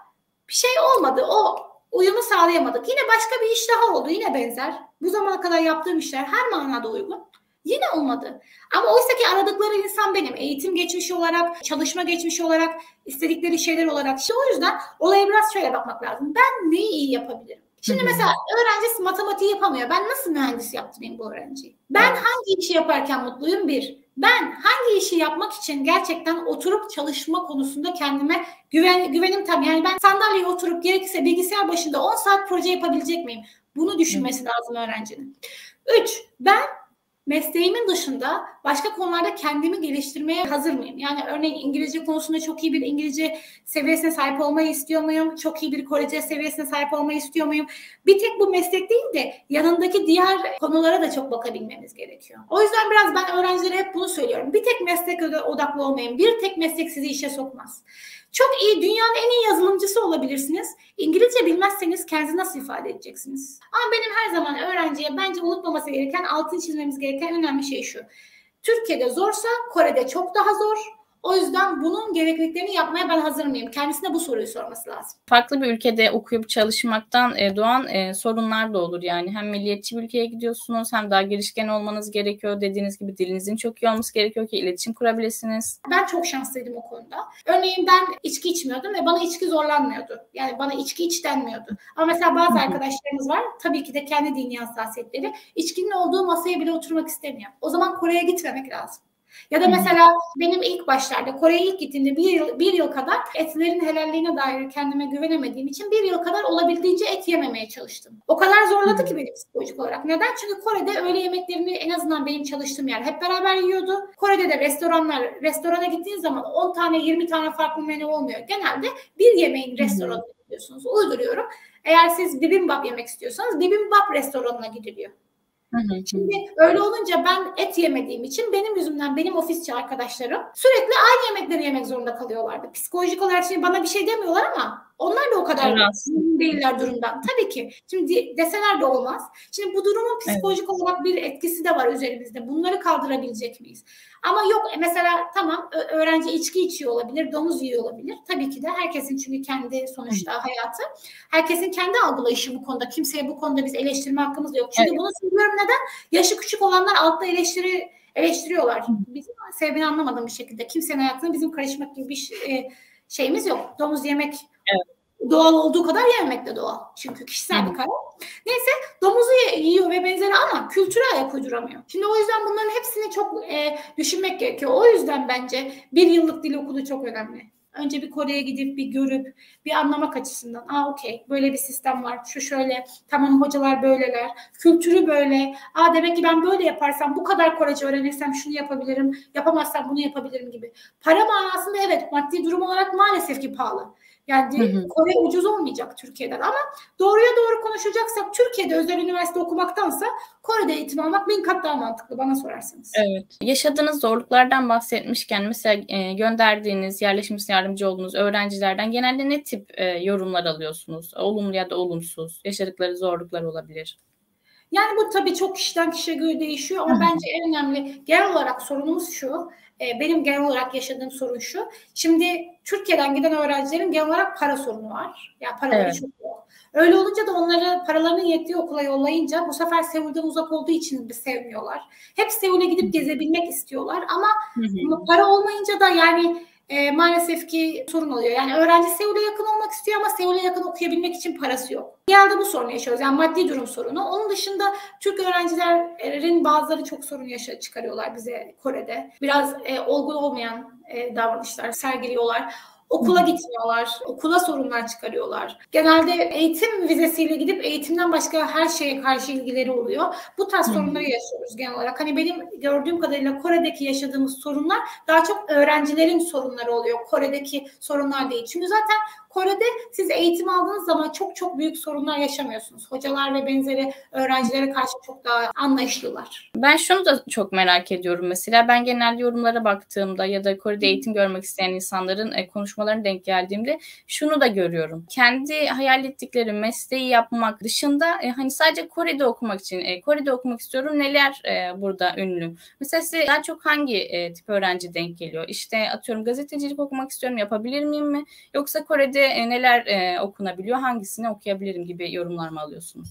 Speaker 2: bir şey olmadı. O uyumu sağlayamadık. Yine başka bir iş daha oldu. Yine benzer. Bu zamana kadar yaptığım işler her manada uygun. Yine olmadı. Ama oysa ki aradıkları insan benim. Eğitim geçmişi olarak, çalışma geçmişi olarak, istedikleri şeyler olarak. İşte o yüzden olaya biraz şöyle bakmak lazım. Ben neyi iyi yapabilirim? Şimdi mesela öğrenci matematiği yapamıyor. Ben nasıl mühendis yaptırayım bu öğrenciyi? Ben evet. hangi işi yaparken mutluyum? Bir. Ben hangi işi yapmak için gerçekten oturup çalışma konusunda kendime güven, güvenim tam. Yani ben sandalyeye oturup gerekirse bilgisayar başında 10 saat proje yapabilecek miyim? Bunu düşünmesi lazım öğrencinin. Üç, ben mesleğimin dışında başka konularda kendimi geliştirmeye hazır mıyım? Yani örneğin İngilizce konusunda çok iyi bir İngilizce seviyesine sahip olmayı istiyor muyum? Çok iyi bir Korece seviyesine sahip olmayı istiyor muyum? Bir tek bu meslek değil de yanındaki diğer konulara da çok bakabilmemiz gerekiyor. O yüzden biraz ben öğrencilere hep bunu söylüyorum. Bir tek meslek odaklı olmayın. Bir tek meslek sizi işe sokmaz. Çok iyi, dünyanın en iyi yazılımcısı olabilirsiniz. İngilizce bilmezseniz kendinizi nasıl ifade edeceksiniz? Ama benim her zaman öğrenciye bence unutmaması gereken, altın çizmemiz gereken önemli şey şu. Türkiye'de zorsa Kore'de çok daha zor. O yüzden bunun gerekliliklerini yapmaya ben hazır mıyım? Kendisine bu soruyu sorması lazım.
Speaker 1: Farklı bir ülkede okuyup çalışmaktan e, doğan e, sorunlar da olur yani. Hem milliyetçi bir ülkeye gidiyorsunuz hem daha girişken olmanız gerekiyor. Dediğiniz gibi dilinizin çok iyi olması gerekiyor ki iletişim kurabilirsiniz.
Speaker 2: Ben çok şanslıydım o konuda. Örneğin ben içki içmiyordum ve bana içki zorlanmıyordu. Yani bana içki iç denmiyordu. Ama mesela bazı arkadaşlarımız var. Tabii ki de kendi dini hassasiyetleri. içkinin olduğu masaya bile oturmak istemiyor. O zaman Kore'ye gitmemek lazım. Ya da mesela benim ilk başlarda Kore'ye ilk gittiğimde bir yıl, bir yıl kadar etlerin helalliğine dair kendime güvenemediğim için bir yıl kadar olabildiğince et yememeye çalıştım. O kadar zorladı ki beni psikolojik olarak. Neden? Çünkü Kore'de öğle yemeklerini en azından benim çalıştığım yer hep beraber yiyordu. Kore'de de restoranlar, restorana gittiğin zaman 10 tane 20 tane farklı menü olmuyor. Genelde bir yemeğin restoranına gidiyorsunuz. Uyduruyorum. Eğer siz bibimbap yemek istiyorsanız bibimbap restoranına gidiliyor. Şimdi öyle olunca ben et yemediğim için benim yüzümden benim ofisçi arkadaşlarım sürekli aynı yemekleri yemek zorunda kalıyorlardı. Psikolojik olarak şimdi bana bir şey demiyorlar ama Onlar da o kadar memnun değiller durumdan. Tabii ki. Şimdi deseler de olmaz. Şimdi bu durumun psikolojik evet. olarak bir etkisi de var üzerimizde. Bunları kaldırabilecek miyiz? Ama yok e, mesela tamam öğrenci içki içiyor olabilir, domuz yiyor olabilir. Tabii ki de herkesin çünkü kendi sonuçta hayatı. Herkesin kendi algılayışı bu konuda. Kimseye bu konuda biz eleştirme hakkımız yok. Çünkü evet. bunu söylüyorum neden? Yaşı küçük olanlar altta eleştiri eleştiriyorlar. Bizim sebebini anlamadığım bir şekilde. Kimsenin hayatına bizim karışmak gibi bir e, şeyimiz yok. Domuz yemek evet doğal olduğu kadar yememek de doğal. Çünkü kişisel bir karar. Neyse domuzu yiyor ve benzeri ama kültüre ayak uyduramıyor. Şimdi o yüzden bunların hepsini çok e, düşünmek gerekiyor. O yüzden bence bir yıllık dil okulu çok önemli. Önce bir Kore'ye gidip bir görüp bir anlamak açısından. Aa okey böyle bir sistem var. Şu şöyle tamam hocalar böyleler. Kültürü böyle. Aa demek ki ben böyle yaparsam bu kadar Korece öğrenirsem şunu yapabilirim. Yapamazsam bunu yapabilirim gibi. Para manasında evet maddi durum olarak maalesef ki pahalı. Yani hı hı. Kore ucuz olmayacak Türkiye'den ama doğruya doğru konuşacaksak Türkiye'de özel üniversite okumaktansa Kore'de eğitim almak bin kat daha mantıklı bana sorarsanız.
Speaker 1: Evet. Yaşadığınız zorluklardan bahsetmişken mesela e, gönderdiğiniz, yerleşmiş yardımcı olduğunuz öğrencilerden genelde ne tip e, yorumlar alıyorsunuz? Olumlu ya da olumsuz. Yaşadıkları zorluklar olabilir.
Speaker 2: Yani bu tabii çok kişiden kişiye göre değişiyor ama bence en önemli genel olarak sorunumuz şu. E, benim genel olarak yaşadığım sorun şu. Şimdi Türkiye'den giden öğrencilerin genel olarak para sorunu var. Yani paraları evet. çok yok. Öyle olunca da onları paralarının yettiği okula yollayınca bu sefer Seul'den uzak olduğu için bir sevmiyorlar. Hep Seul'e gidip gezebilmek istiyorlar ama hı hı. para olmayınca da yani e, maalesef ki sorun oluyor. Yani öğrenci Seul'e yakın olmak istiyor ama Seul'e yakın okuyabilmek için parası yok. Genelde bu sorunu yaşıyoruz. Yani maddi durum sorunu. Onun dışında Türk öğrencilerin bazıları çok sorun yaşa çıkarıyorlar bize Kore'de. Biraz e, olgun olmayan e, davranışlar sergiliyorlar. Okula gitmiyorlar. Okula sorunlar çıkarıyorlar. Genelde eğitim vizesiyle gidip eğitimden başka her şeye karşı ilgileri oluyor. Bu tarz sorunları yaşıyoruz genel olarak. Hani benim gördüğüm kadarıyla Kore'deki yaşadığımız sorunlar daha çok öğrencilerin sorunları oluyor. Kore'deki sorunlar değil. Çünkü zaten Kore'de siz eğitim aldığınız zaman çok çok büyük sorunlar yaşamıyorsunuz. Hocalar ve benzeri öğrencilere karşı çok daha anlayışlılar.
Speaker 1: Ben şunu da çok merak ediyorum mesela. Ben genelde yorumlara baktığımda ya da Kore'de eğitim görmek isteyen insanların e, konuşmalarına denk geldiğimde şunu da görüyorum. Kendi hayal ettikleri mesleği yapmak dışında e, hani sadece Kore'de okumak için e, Kore'de okumak istiyorum neler burada ünlü? Mesela size daha çok hangi tip öğrenci denk geliyor? İşte atıyorum gazetecilik okumak istiyorum yapabilir miyim mi? Yoksa Kore'de e, neler e, okunabiliyor, hangisini okuyabilirim gibi yorumlar mı alıyorsunuz?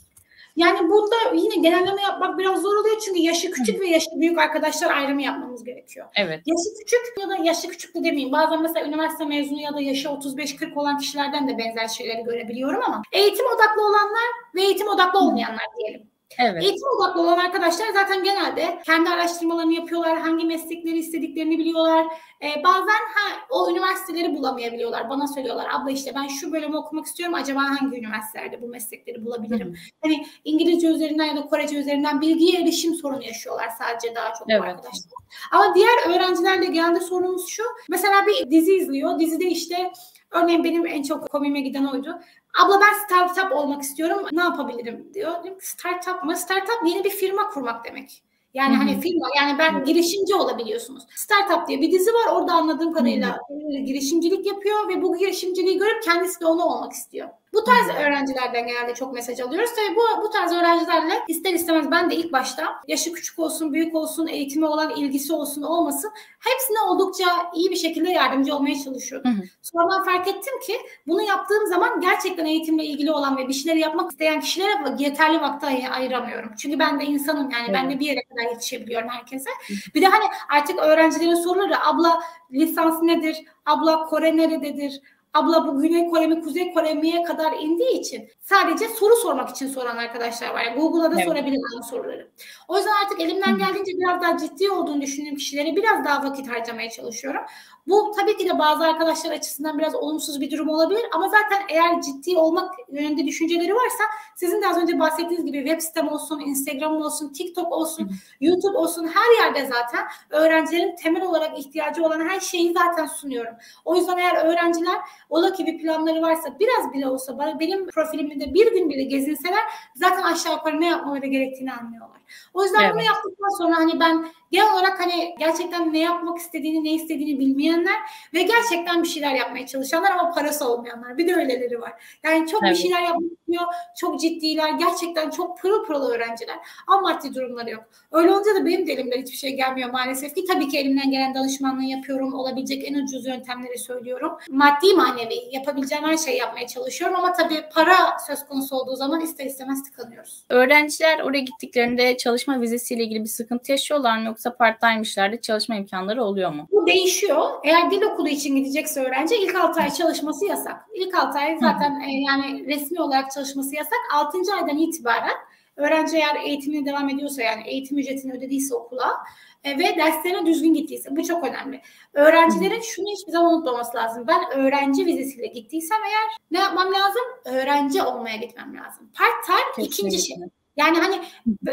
Speaker 2: Yani burada yine genelleme yapmak biraz zor oluyor çünkü yaşı küçük Hı. ve yaşı büyük arkadaşlar ayrımı yapmamız gerekiyor.
Speaker 1: Evet.
Speaker 2: Yaşı küçük ya da yaşı küçük de demeyeyim. Bazen mesela üniversite mezunu ya da yaşı 35-40 olan kişilerden de benzer şeyleri görebiliyorum ama eğitim odaklı olanlar ve eğitim odaklı olmayanlar diyelim. Evet. Eğitim odaklı olan arkadaşlar zaten genelde kendi araştırmalarını yapıyorlar. Hangi meslekleri istediklerini biliyorlar. Ee, bazen ha, o üniversiteleri bulamayabiliyorlar. Bana söylüyorlar abla işte ben şu bölümü okumak istiyorum. Acaba hangi üniversitelerde bu meslekleri bulabilirim? Hı. Hani İngilizce üzerinden ya da Korece üzerinden bilgiye erişim sorunu yaşıyorlar sadece daha çok evet. arkadaşlar. Ama diğer öğrencilerle genelde sorunumuz şu. Mesela bir dizi izliyor. Dizide işte Örneğin benim en çok komiğime giden oydu. Abla ben startup olmak istiyorum. Ne yapabilirim diyor. Startup mı? Startup yeni bir firma kurmak demek. Yani Hı-hı. hani firma yani ben girişimci olabiliyorsunuz. Startup diye bir dizi var. Orada anladığım kadarıyla Hı-hı. girişimcilik yapıyor ve bu girişimciliği görüp kendisi de onu olmak istiyor. Bu tarz hmm. öğrencilerden genelde çok mesaj alıyoruz. Tabii bu, bu tarz öğrencilerle ister istemez ben de ilk başta yaşı küçük olsun, büyük olsun, eğitime olan ilgisi olsun, olmasın hepsine oldukça iyi bir şekilde yardımcı olmaya çalışıyordum. Hmm. Sonradan fark ettim ki bunu yaptığım zaman gerçekten eğitimle ilgili olan ve bir şeyleri yapmak isteyen kişilere yeterli vakti ay- ayıramıyorum. Çünkü ben de insanım yani hmm. ben de bir yere kadar yetişebiliyorum herkese. Hmm. Bir de hani artık öğrencilerin soruları abla lisans nedir? Abla Kore nerededir? Abla bu Güney Kore mi Kuzey Kore mi'ye kadar indiği için sadece soru sormak için soran arkadaşlar var. Yani Google'a da evet. sorabilirler soruları. O yüzden artık elimden geldiğince biraz daha ciddi olduğunu düşündüğüm kişilere biraz daha vakit harcamaya çalışıyorum. Bu tabii ki de bazı arkadaşlar açısından biraz olumsuz bir durum olabilir ama zaten eğer ciddi olmak yönünde düşünceleri varsa sizin de az önce bahsettiğiniz gibi web sitem olsun, Instagram olsun, TikTok olsun, YouTube olsun her yerde zaten öğrencilerin temel olarak ihtiyacı olan her şeyi zaten sunuyorum. O yüzden eğer öğrenciler ola ki bir planları varsa biraz bile olsa benim profilimde bir gün bile gezinseler zaten aşağı yukarı ne yapmaları gerektiğini anlıyorlar. O yüzden evet. bunu yaptıktan sonra hani ben Genel olarak hani gerçekten ne yapmak istediğini, ne istediğini bilmeyenler ve gerçekten bir şeyler yapmaya çalışanlar ama parası olmayanlar. Bir de öyleleri var. Yani çok evet. bir şeyler yapmak istiyor, çok ciddiler, gerçekten çok pırıl pırıl öğrenciler ama maddi durumları yok. Öyle olunca da benim de elimden hiçbir şey gelmiyor maalesef ki. Tabii ki elimden gelen danışmanlığı yapıyorum. Olabilecek en ucuz yöntemleri söylüyorum. Maddi manevi yapabileceğim her şeyi yapmaya çalışıyorum ama tabii para söz konusu olduğu zaman ister istemez tıkanıyoruz.
Speaker 1: Öğrenciler oraya gittiklerinde çalışma vizesiyle ilgili bir sıkıntı yaşıyorlar mı yoksa part-time'mışlarda çalışma imkanları oluyor mu?
Speaker 2: Bu değişiyor. Eğer dil okulu için gidecekse öğrenci ilk 6 ay çalışması yasak. İlk 6 ay zaten e, yani resmi olarak çalışması yasak. 6. aydan itibaren öğrenci eğer eğitimine devam ediyorsa yani eğitim ücretini ödediyse okula e, ve derslerine düzgün gittiyse bu çok önemli. Öğrencilerin şunu hiçbir zaman unutmaması lazım. Ben öğrenci vizesiyle gittiysem eğer ne yapmam lazım? Öğrenci olmaya gitmem lazım. Part time ikinci şey. Yani hani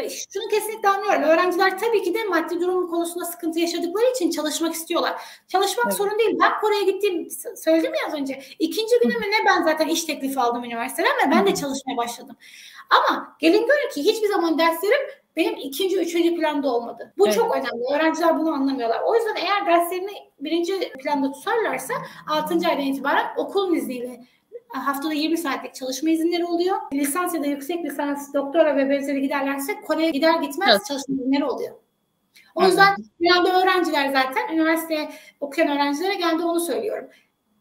Speaker 2: şunu kesinlikle anlıyorum. Öğrenciler tabii ki de maddi durum konusunda sıkıntı yaşadıkları için çalışmak istiyorlar. Çalışmak evet. sorun değil. Ben Kore'ye gittiğim söyledim ya az önce. İkinci günümü ne ben zaten iş teklifi aldım üniversiteden ve ben de çalışmaya başladım. Ama gelin görün ki hiçbir zaman derslerim benim ikinci, üçüncü planda olmadı. Bu evet. çok önemli. Öğrenciler bunu anlamıyorlar. O yüzden eğer derslerini birinci planda tutarlarsa 6. aydan itibaren okul izniyle haftada 20 saatlik çalışma izinleri oluyor. Lisans ya da yüksek lisans, doktora ve benzeri giderlerse Kore'ye gider gitmez evet. çalışma izinleri oluyor. O yüzden genelde öğrenciler zaten üniversite okuyan öğrencilere geldi onu söylüyorum.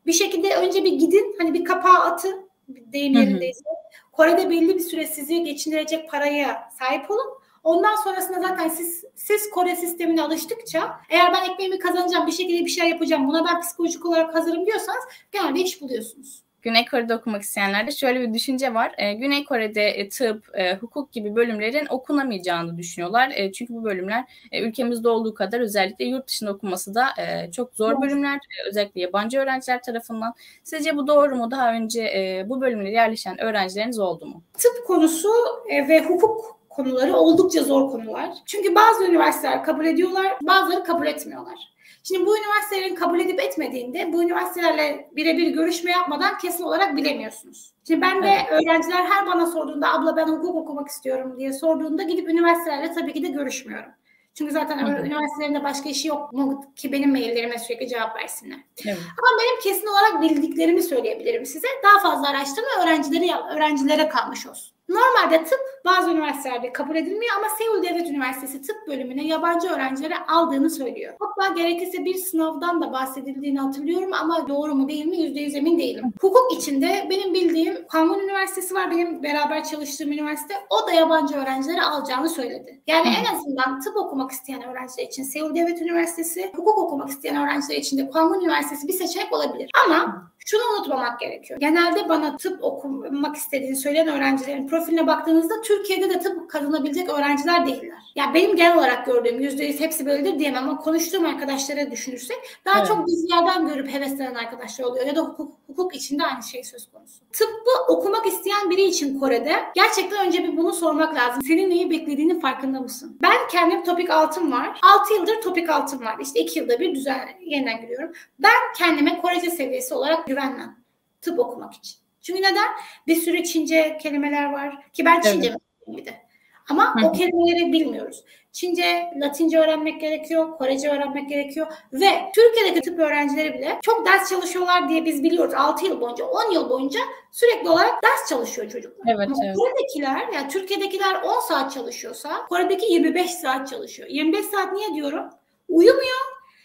Speaker 2: Bir şekilde önce bir gidin hani bir kapağı atın deyim yerindeyse. Kore'de belli bir süre sizi geçindirecek paraya sahip olun. Ondan sonrasında zaten siz siz Kore sistemine alıştıkça eğer ben ekmeğimi kazanacağım bir şekilde bir şeyler yapacağım buna ben psikolojik olarak hazırım diyorsanız genelde iş buluyorsunuz.
Speaker 1: Güney Kore'de okumak isteyenlerde şöyle bir düşünce var. E, Güney Kore'de e, tıp, e, hukuk gibi bölümlerin okunamayacağını düşünüyorlar. E, çünkü bu bölümler e, ülkemizde olduğu kadar özellikle yurt dışında okunması da e, çok zor bölümler. E, özellikle yabancı öğrenciler tarafından. Sizce bu doğru mu? Daha önce e, bu bölümlere yerleşen öğrencileriniz oldu mu?
Speaker 2: Tıp konusu e, ve hukuk konuları oldukça zor konular. Çünkü bazı üniversiteler kabul ediyorlar, bazıları kabul etmiyorlar. Şimdi bu üniversitelerin kabul edip etmediğinde bu üniversitelerle birebir görüşme yapmadan kesin olarak bilemiyorsunuz. Şimdi ben de evet. öğrenciler her bana sorduğunda abla ben hukuk okumak istiyorum diye sorduğunda gidip üniversitelerle tabii ki de görüşmüyorum. Çünkü zaten evet. üniversitelerinde başka işi yok mu ki benim maillerime sürekli cevap versinler. Evet. Ama benim kesin olarak bildiklerimi söyleyebilirim size. Daha fazla araştırma öğrencileri öğrencilere kalmış olsun. Normalde tıp bazı üniversitelerde kabul edilmiyor ama Seul Devlet Üniversitesi tıp bölümüne yabancı öğrencilere aldığını söylüyor. Hatta gerekirse bir sınavdan da bahsedildiğini hatırlıyorum ama doğru mu değil mi yüzde yüz emin değilim. Hukuk içinde benim bildiğim Kangun Üniversitesi var benim beraber çalıştığım üniversite. O da yabancı öğrencileri alacağını söyledi. Yani en azından tıp okumak isteyen öğrenciler için Seul Devlet Üniversitesi, hukuk okumak isteyen öğrenciler için de Kangun Üniversitesi bir seçenek olabilir. Ama şunu unutmamak gerekiyor. Genelde bana tıp okumak istediğini söyleyen öğrencilerin profiline baktığınızda Türkiye'de de tıp kazanabilecek öğrenciler değiller. Yani benim genel olarak gördüğüm yüzde yüz hepsi böyledir diyemem ama konuştuğum arkadaşlara düşünürsek daha evet. çok dizilerden görüp heveslenen arkadaşlar oluyor ya da hukuk, hukuk içinde aynı şey söz konusu. Tıbbı okumak isteyen biri için Kore'de gerçekten önce bir bunu sormak lazım. Senin neyi beklediğinin farkında mısın? Ben kendim topik altım var. 6 yıldır topik altım var. İşte 2 yılda bir düzen yeniden giriyorum. Ben kendime Korece seviyesi olarak güvenmem. Tıp okumak için. Çünkü neden? Bir sürü Çince kelimeler var ki ben Çince evet. bir de. Ama Hı. o kelimeleri bilmiyoruz. Çince, Latince öğrenmek gerekiyor, Korece öğrenmek gerekiyor ve Türkiye'deki tıp öğrencileri bile çok ders çalışıyorlar diye biz biliyoruz. 6 yıl boyunca, 10 yıl boyunca sürekli olarak ders çalışıyor çocuklar. Evet, Ama evet. Kore'dekiler, yani Türkiye'dekiler 10 saat çalışıyorsa Kore'deki 25 saat çalışıyor. 25 saat niye diyorum? Uyumuyor,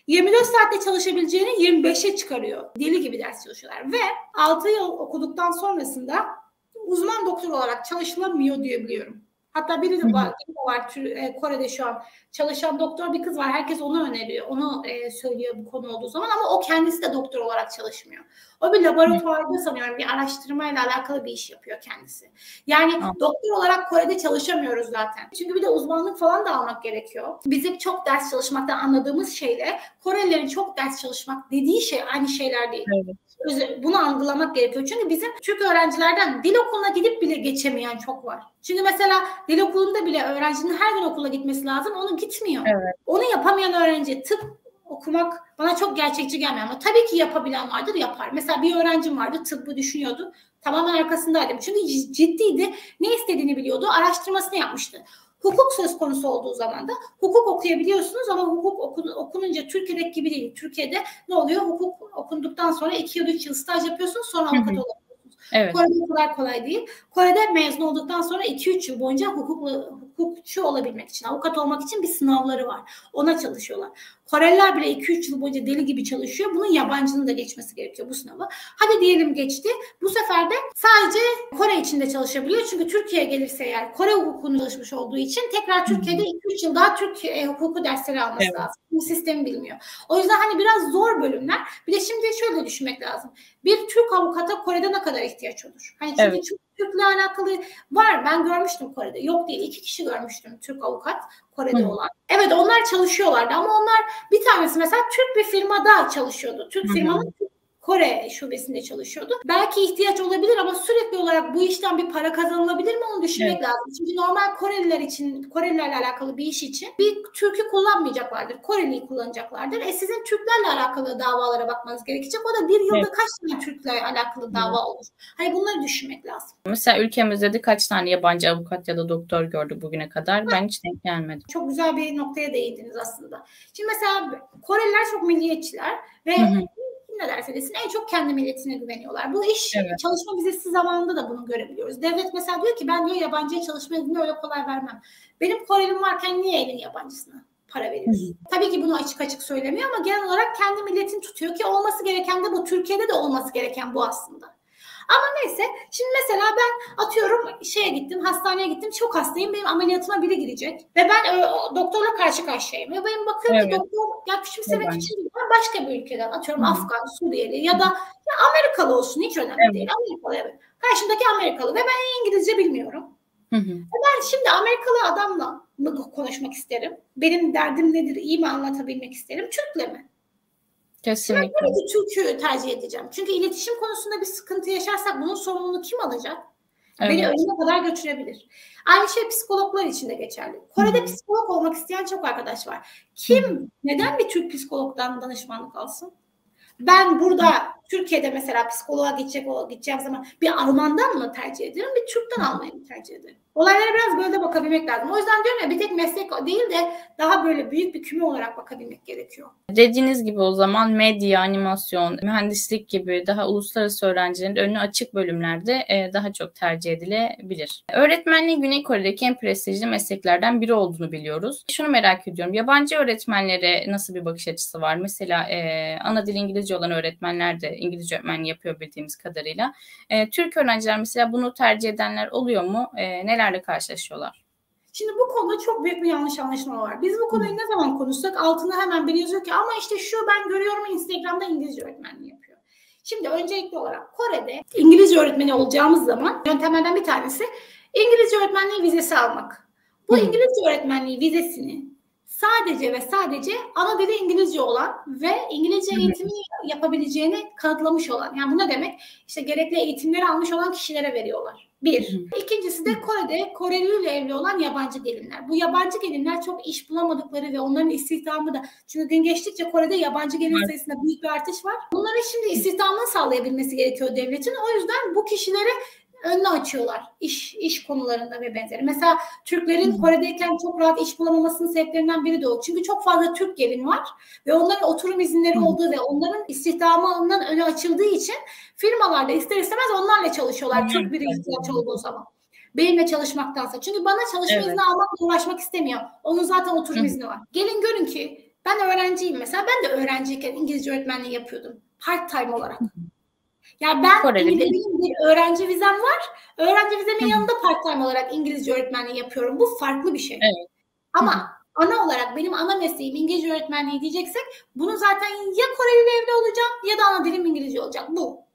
Speaker 2: 24 saatte çalışabileceğini 25'e çıkarıyor. Deli gibi ders çalışıyorlar. Ve 6 yıl okuduktan sonrasında uzman doktor olarak çalışılamıyor diyebiliyorum. Hatta biri de var, biri de var Kore'de şu an çalışan doktor bir kız var. Herkes onu öneriyor. Onu e, söylüyor bu konu olduğu zaman ama o kendisi de doktor olarak çalışmıyor. O bir laboratuvarda sanıyorum bir araştırmayla alakalı bir iş yapıyor kendisi. Yani Hı. doktor olarak Kore'de çalışamıyoruz zaten. Çünkü bir de uzmanlık falan da almak gerekiyor. Bizim çok ders çalışmaktan anladığımız şeyle Korelilerin çok ders çalışmak dediği şey aynı şeyler değil. Evet bunu algılamak gerekiyor. Çünkü bizim Türk öğrencilerden dil okuluna gidip bile geçemeyen çok var. Çünkü mesela dil okulunda bile öğrencinin her gün okula gitmesi lazım. Onu gitmiyor. Evet. Onu yapamayan öğrenci tıp okumak bana çok gerçekçi gelmiyor ama tabii ki yapabilen vardır yapar. Mesela bir öğrencim vardı tıbbı düşünüyordu. Tamamen arkasındaydım. Çünkü ciddiydi. Ne istediğini biliyordu. Araştırmasını yapmıştı. Hukuk söz konusu olduğu zaman da hukuk okuyabiliyorsunuz ama hukuk okun, okununca Türkiye'deki gibi değil. Türkiye'de ne oluyor? Hukuk okunduktan sonra 2 ya da 3 yıl staj yapıyorsunuz sonra avukat oluyorsunuz. Evet. Kore'de kadar kolay değil. Kore'de mezun olduktan sonra 2-3 yıl boyunca hukuklu, hukukçu olabilmek için, avukat olmak için bir sınavları var. Ona çalışıyorlar. Koreliler bile 2-3 yıl boyunca deli gibi çalışıyor. Bunun yabancının da geçmesi gerekiyor bu sınavı. Hadi diyelim geçti. Bu sefer de sadece Kore içinde çalışabiliyor. Çünkü Türkiye'ye gelirse eğer Kore hukukunu çalışmış olduğu için tekrar Türkiye'de 2-3 yıl daha Türk e, hukuku dersleri alması evet. lazım. Bu sistemi bilmiyor. O yüzden hani biraz zor bölümler. Bir de şimdi şöyle düşünmek lazım. Bir Türk avukata Kore'de ne kadar ihtiyaç olur? Hani çünkü evet. Türk'le alakalı var. Ben görmüştüm Kore'de. Yok değil. iki kişi görmüştüm Türk avukat Kore'de Hı. olan. Evet onlar çalışıyorlardı ama onlar bir tanesi mesela Türk bir firmada çalışıyordu. Türk firmanın Kore şubesinde çalışıyordu. Belki ihtiyaç olabilir ama sürekli olarak bu işten bir para kazanılabilir mi onu düşünmek evet. lazım. Çünkü normal Koreliler için, Korelilerle alakalı bir iş için bir Türk'ü kullanmayacaklardır. Koreli'yi kullanacaklardır. E sizin Türklerle alakalı davalara bakmanız gerekecek. O da bir yılda evet. kaç tane Türk'le alakalı dava evet. olur? Hani bunları düşünmek lazım.
Speaker 1: Mesela ülkemizde de kaç tane yabancı avukat ya da doktor gördük bugüne kadar? Evet. Ben hiç denk gelmedim.
Speaker 2: Çok güzel bir noktaya değindiniz aslında. Şimdi mesela Koreliler çok milliyetçiler ve hı hı ne derse desin en çok kendi milletine güveniyorlar. Bu iş evet. çalışma vizesi zamanında da bunu görebiliyoruz. Devlet mesela diyor ki ben diyor yabancıya çalışma izni öyle kolay vermem. Benim Korelim varken niye elin yabancısına para veriyorsun? Hı hı. Tabii ki bunu açık açık söylemiyor ama genel olarak kendi milletini tutuyor ki olması gereken de bu. Türkiye'de de olması gereken bu aslında. Ama neyse şimdi mesela ben atıyorum şeye gittim hastaneye gittim çok hastayım benim ameliyatıma biri girecek ve ben e, doktorla karşı karşıyayım ve benim bakıyorum evet. ki doktor ya küçümsemek evet. için ben başka bir ülkeden atıyorum Hı. Afgan, Suriyeli ya da ya Amerikalı olsun hiç önemli evet. değil Amerikalı evet. Karşımdaki Amerikalı ve ben İngilizce bilmiyorum. Hı hı. Ben şimdi Amerikalı adamla mı konuşmak isterim? Benim derdim nedir? İyi mi anlatabilmek isterim? Türk'le mi? Kesinlikle. Ben tabii Türk'ü tercih edeceğim. Çünkü iletişim konusunda bir sıkıntı yaşarsak bunun sorumluluğunu kim alacak? Evet. Beni önüne kadar götürebilir. Aynı şey psikologlar için de geçerli. Kore'de Hı-hı. psikolog olmak isteyen çok arkadaş var. Kim, Hı-hı. neden bir Türk psikologdan danışmanlık alsın? Ben burada Türkiye'de mesela psikoloğa gidecek gideceğim zaman bir Almandan mı tercih ederim, bir Türk'ten almayı mı tercih ederim? Olaylara biraz böyle bakabilmek lazım. O yüzden diyorum ya bir tek meslek değil de daha böyle büyük bir küme olarak bakabilmek gerekiyor.
Speaker 1: Dediğiniz gibi o zaman medya, animasyon, mühendislik gibi daha uluslararası öğrencilerin önü açık bölümlerde e, daha çok tercih edilebilir. Öğretmenliği Güney Kore'deki en prestijli mesleklerden biri olduğunu biliyoruz. Şunu merak ediyorum. Yabancı öğretmenlere nasıl bir bakış açısı var? Mesela e, ana dil İngilizce olan öğretmenler de İngilizce öğretmenliği yapıyor bildiğimiz kadarıyla. E, Türk öğrenciler mesela bunu tercih edenler oluyor mu? E, nelerle karşılaşıyorlar?
Speaker 2: Şimdi bu konuda çok büyük bir yanlış anlaşılma var. Biz bu konuyu ne zaman konuşsak altına hemen biri yazıyor ki ama işte şu ben görüyorum Instagram'da İngilizce öğretmenliği yapıyor. Şimdi öncelikli olarak Kore'de İngilizce öğretmeni olacağımız zaman yöntemlerden bir tanesi İngilizce öğretmenliği vizesi almak. Bu İngilizce öğretmenliği vizesini sadece ve sadece ana dili İngilizce olan ve İngilizce eğitimi yapabileceğini kanıtlamış olan. Yani bu ne demek? İşte gerekli eğitimleri almış olan kişilere veriyorlar. Bir. İkincisi de Kore'de Koreli ile evli olan yabancı gelinler. Bu yabancı gelinler çok iş bulamadıkları ve onların istihdamı da çünkü gün geçtikçe Kore'de yabancı gelin sayısında büyük bir artış var. Bunların şimdi istihdamını sağlayabilmesi gerekiyor devletin. O yüzden bu kişilere önünü açıyorlar iş iş konularında ve benzeri. Mesela Türklerin Kore'deyken çok rahat iş bulamamasının sebeplerinden biri de o. Çünkü çok fazla Türk gelin var ve onların oturum izinleri olduğu ve onların istihdamının önü açıldığı için firmalarda ister istemez onlarla çalışıyorlar. Türk biri ihtiyaç olduğu zaman. Benimle çalışmaktansa. Çünkü bana çalışma evet. izni almakla uğraşmak istemiyor. Onun zaten oturum Hı. izni var. Gelin görün ki ben öğrenciyim mesela. Ben de öğrenciyken İngilizce öğretmenliği yapıyordum. Part time olarak. Ya ben Koreli bir öğrenci vizem var. Öğrenci vizemin yanında part time olarak İngilizce öğretmenliği yapıyorum. Bu farklı bir şey. Evet. Ama Hı. ana olarak benim ana mesleğim İngilizce öğretmenliği diyeceksek bunu zaten ya Koreli evde olacağım ya da ana dilim İngilizce olacak. Bu.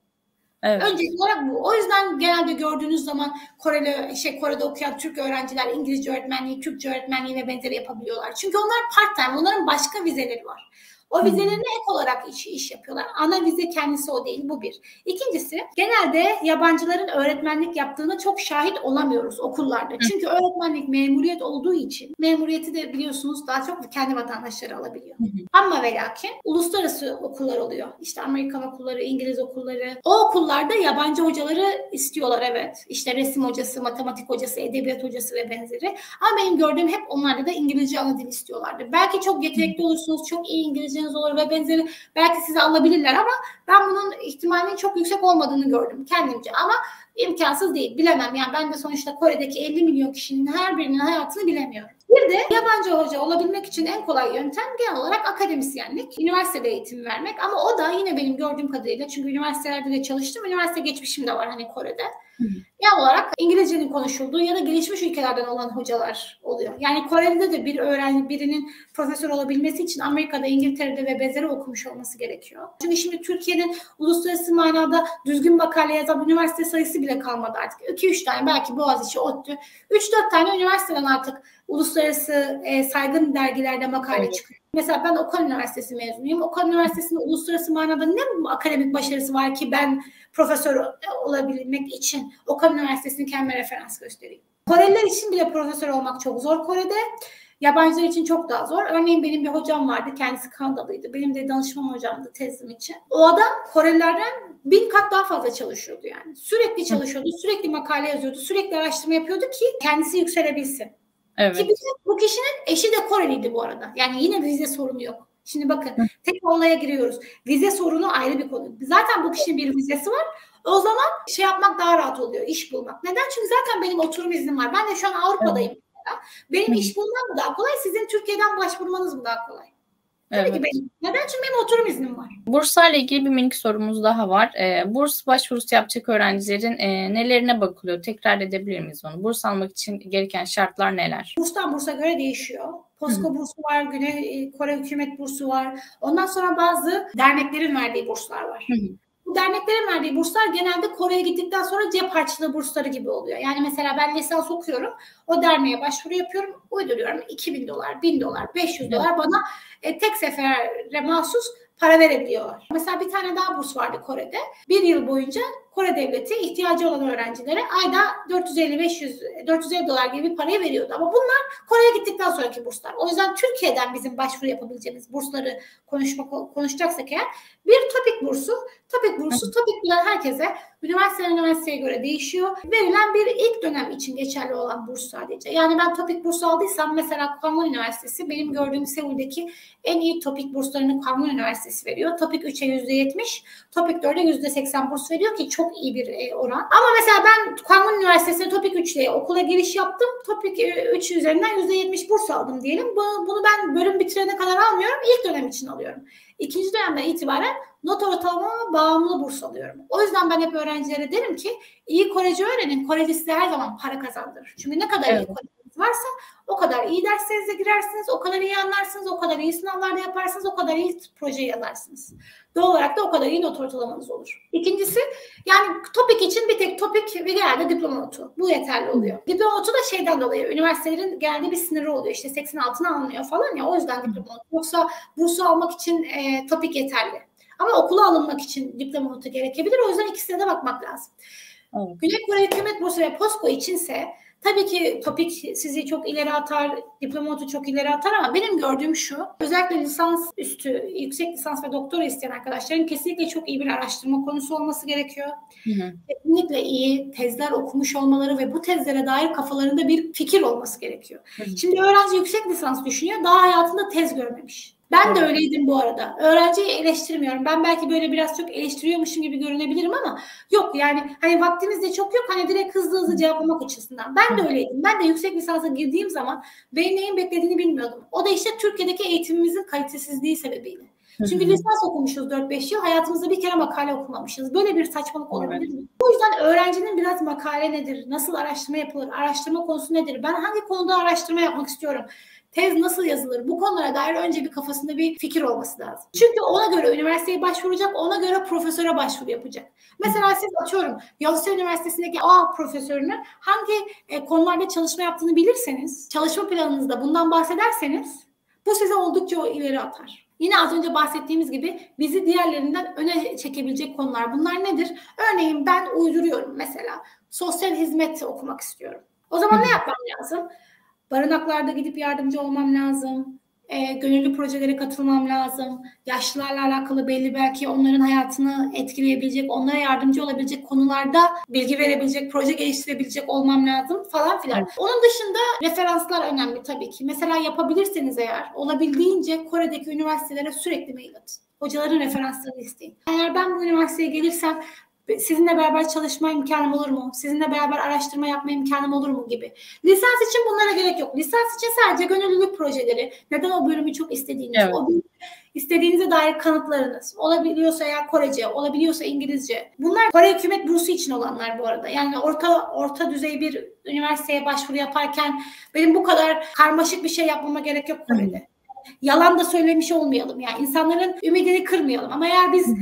Speaker 2: Evet. Öncelikli olarak bu. O yüzden genelde gördüğünüz zaman Koreli şey Kore'de okuyan Türk öğrenciler İngilizce öğretmenliği, Türkçe öğretmenliği ve benzeri yapabiliyorlar. Çünkü onlar part time. Onların başka vizeleri var. O vizelerine ek olarak iş, iş yapıyorlar. Ana vize kendisi o değil. Bu bir. İkincisi genelde yabancıların öğretmenlik yaptığını çok şahit olamıyoruz okullarda. Çünkü öğretmenlik memuriyet olduğu için memuriyeti de biliyorsunuz daha çok kendi vatandaşları alabiliyor. Ama ve lakin uluslararası okullar oluyor. İşte Amerikan okulları, İngiliz okulları. O okullarda yabancı hocaları istiyorlar evet. İşte resim hocası, matematik hocası, edebiyat hocası ve benzeri. Ama benim gördüğüm hep onlarda da İngilizce ana dil istiyorlardı. Belki çok yetenekli olursunuz, çok iyi İngilizceniz olur ve benzeri. Belki sizi alabilirler ama ben bunun ihtimalinin çok yüksek olmadığını gördüm kendimce. Ama imkansız değil. Bilemem. Yani ben de sonuçta Kore'deki 50 milyon kişinin her birinin hayatını bilemiyorum. Bir de yabancı hoca olabilmek için en kolay yöntem genel olarak akademisyenlik, üniversitede eğitim vermek. Ama o da yine benim gördüğüm kadarıyla çünkü üniversitelerde de çalıştım. Üniversite geçmişim de var hani Kore'de. Genel olarak İngilizcenin konuşulduğu ya da gelişmiş ülkelerden olan hocalar oluyor. Yani Kore'de de bir öğrenci birinin profesör olabilmesi için Amerika'da, İngiltere'de ve benzeri okumuş olması gerekiyor. Çünkü şimdi Türkiye'nin uluslararası manada düzgün makale yazan üniversite sayısı bile kalmadı artık. 2-3 tane belki Boğaziçi, ODTÜ. 3-4 tane üniversiteden artık uluslararası e, saygın dergilerde makale evet. çıkıyor. Mesela ben Okan Üniversitesi mezunuyum. Okan Üniversitesi'nin uluslararası manada ne akademik başarısı var ki ben profesör olabilmek için Okan Üniversitesi'ni kendime referans göstereyim. Koreliler için bile profesör olmak çok zor Kore'de. Yabancılar için çok daha zor. Örneğin benim bir hocam vardı. Kendisi Kanadalıydı. Benim de danışman hocamdı tezim için. O adam Korelilerden bin kat daha fazla çalışıyordu yani. Sürekli çalışıyordu. Sürekli makale yazıyordu. Sürekli araştırma yapıyordu ki kendisi yükselebilsin. Evet. Ki bu kişinin eşi de Koreliydi bu arada. Yani yine vize sorunu yok. Şimdi bakın tek olaya giriyoruz. Vize sorunu ayrı bir konu. Zaten bu kişinin bir vizesi var. O zaman şey yapmak daha rahat oluyor. iş bulmak. Neden? Çünkü zaten benim oturum iznim var. Ben de şu an Avrupa'dayım. Evet. Benim iş bulmam mı daha kolay? Sizin Türkiye'den başvurmanız mı daha kolay? Tabii evet. ki benim. Neden? Çünkü benim oturum iznim var.
Speaker 1: Burslarla ilgili bir minik sorumuz daha var. E, burs başvurusu yapacak öğrencilerin e, nelerine bakılıyor? Tekrar edebilir miyiz onu? Burs almak için gereken şartlar neler?
Speaker 2: Burstan bursa göre değişiyor. POSCO bursu var, Güney e, Kore hükümet bursu var. Ondan sonra bazı derneklerin verdiği burslar var. Hı hı. Bu derneklerin verdiği burslar genelde Kore'ye gittikten sonra cep harçlığı bursları gibi oluyor. Yani mesela ben lisans okuyorum. O derneğe başvuru yapıyorum. Uyduruyorum 2000 dolar, 1000 dolar, 500 dolar bana e, tek sefere mahsus para verebiliyorlar. Mesela bir tane daha burs vardı Kore'de. Bir yıl boyunca Kore devleti ihtiyacı olan öğrencilere ayda 450-500 450 dolar gibi bir parayı veriyordu. Ama bunlar Kore'ye gittikten sonraki burslar. O yüzden Türkiye'den bizim başvuru yapabileceğimiz bursları konuşmak konuşacaksak eğer bir topik bursu, topik bursu, topik bilen herkese üniversite üniversiteye göre değişiyor. Verilen bir ilk dönem için geçerli olan burs sadece. Yani ben topik bursu aldıysam mesela Kwangwon Üniversitesi benim gördüğüm Seul'deki en iyi topik burslarını Kwangwon Üniversitesi veriyor. Topik 3'e %70, topik 4'e %80 burs veriyor ki çok iyi bir e, oran. Ama mesela ben Kwangwon Üniversitesi'ne Topik 3 ile okula giriş yaptım. Topik 3 e, üzerinden %70 burs aldım diyelim. Bunu, bunu ben bölüm bitirene kadar almıyorum. İlk dönem için alıyorum. İkinci dönemden itibaren not ortalamama bağımlı burs alıyorum. O yüzden ben hep öğrencilere derim ki iyi Korece öğrenin. Korece size her zaman para kazandırır. Çünkü ne kadar evet. iyi Koreceniz varsa o kadar iyi derslerinize girersiniz, o kadar iyi anlarsınız, o kadar iyi sınavlarda yaparsınız, o kadar iyi proje yazarsınız. Doğal olarak da o kadar iyi not ortalamanız olur. İkincisi yani topik için bir tek topik ve genelde diploma notu. Bu yeterli oluyor. Diploma notu da şeyden dolayı üniversitelerin genelde bir sınırı oluyor. İşte 80 altına alınıyor falan ya o yüzden diploma notu. Yoksa bursu almak için e, topik yeterli. Ama okula alınmak için diploma notu gerekebilir. O yüzden ikisine de bakmak lazım. Evet. Güney Kore hükümet bursu ve POSCO içinse Tabii ki topik sizi çok ileri atar, diplomatı çok ileri atar ama benim gördüğüm şu. Özellikle lisans üstü, yüksek lisans ve doktora isteyen arkadaşların kesinlikle çok iyi bir araştırma konusu olması gerekiyor. Hı hı. Kesinlikle iyi tezler okumuş olmaları ve bu tezlere dair kafalarında bir fikir olması gerekiyor. Hı hı. Şimdi öğrenci yüksek lisans düşünüyor, daha hayatında tez görmemiş. Ben de öyleydim bu arada. Öğrenciyi eleştirmiyorum. Ben belki böyle biraz çok eleştiriyormuşum gibi görünebilirim ama yok yani hani vaktimiz de çok yok. Hani direkt hızlı hızlı cevaplamak açısından. Ben de öyleydim. Ben de yüksek lisansa girdiğim zaman benim neyin beklediğini bilmiyordum. O da işte Türkiye'deki eğitimimizin kalitesizliği sebebiyle. Çünkü lisans okumuşuz 4-5 yıl. Hayatımızda bir kere makale okumamışız. Böyle bir saçmalık olabilir mi? O yüzden öğrencinin biraz makale nedir? Nasıl araştırma yapılır? Araştırma konusu nedir? Ben hangi konuda araştırma yapmak istiyorum? Tez nasıl yazılır bu konulara dair önce bir kafasında bir fikir olması lazım. Çünkü ona göre üniversiteye başvuracak, ona göre profesöre başvuru yapacak. Mesela siz atıyorum Yalçın Üniversitesi'ndeki A profesörünü hangi e, konularda çalışma yaptığını bilirseniz, çalışma planınızda bundan bahsederseniz bu size oldukça ileri atar. Yine az önce bahsettiğimiz gibi bizi diğerlerinden öne çekebilecek konular. Bunlar nedir? Örneğin ben uyduruyorum mesela. Sosyal hizmet okumak istiyorum. O zaman ne yapmam lazım? Barınaklarda gidip yardımcı olmam lazım e, gönüllü projelere katılmam lazım. Yaşlılarla alakalı belli belki onların hayatını etkileyebilecek, onlara yardımcı olabilecek konularda bilgi verebilecek, proje geliştirebilecek olmam lazım falan filan. Evet. Onun dışında referanslar önemli tabii ki. Mesela yapabilirseniz eğer olabildiğince Kore'deki üniversitelere sürekli mail atın. Hocaların referanslarını isteyin. Eğer ben bu üniversiteye gelirsem sizinle beraber çalışma imkanım olur mu? Sizinle beraber araştırma yapma imkanım olur mu gibi. Lisans için bunlara gerek yok. Lisans için sadece gönüllülük projeleri. Neden o bölümü çok istediğiniz, evet. o bölümü istediğinize dair kanıtlarınız. Olabiliyorsa ya Korece, olabiliyorsa İngilizce. Bunlar Kore hükümet bursu için olanlar bu arada. Yani orta orta düzey bir üniversiteye başvuru yaparken benim bu kadar karmaşık bir şey yapmama gerek yok Kore'de. Yalan da söylemiş olmayalım. Yani insanların ümidini kırmayalım. Ama eğer biz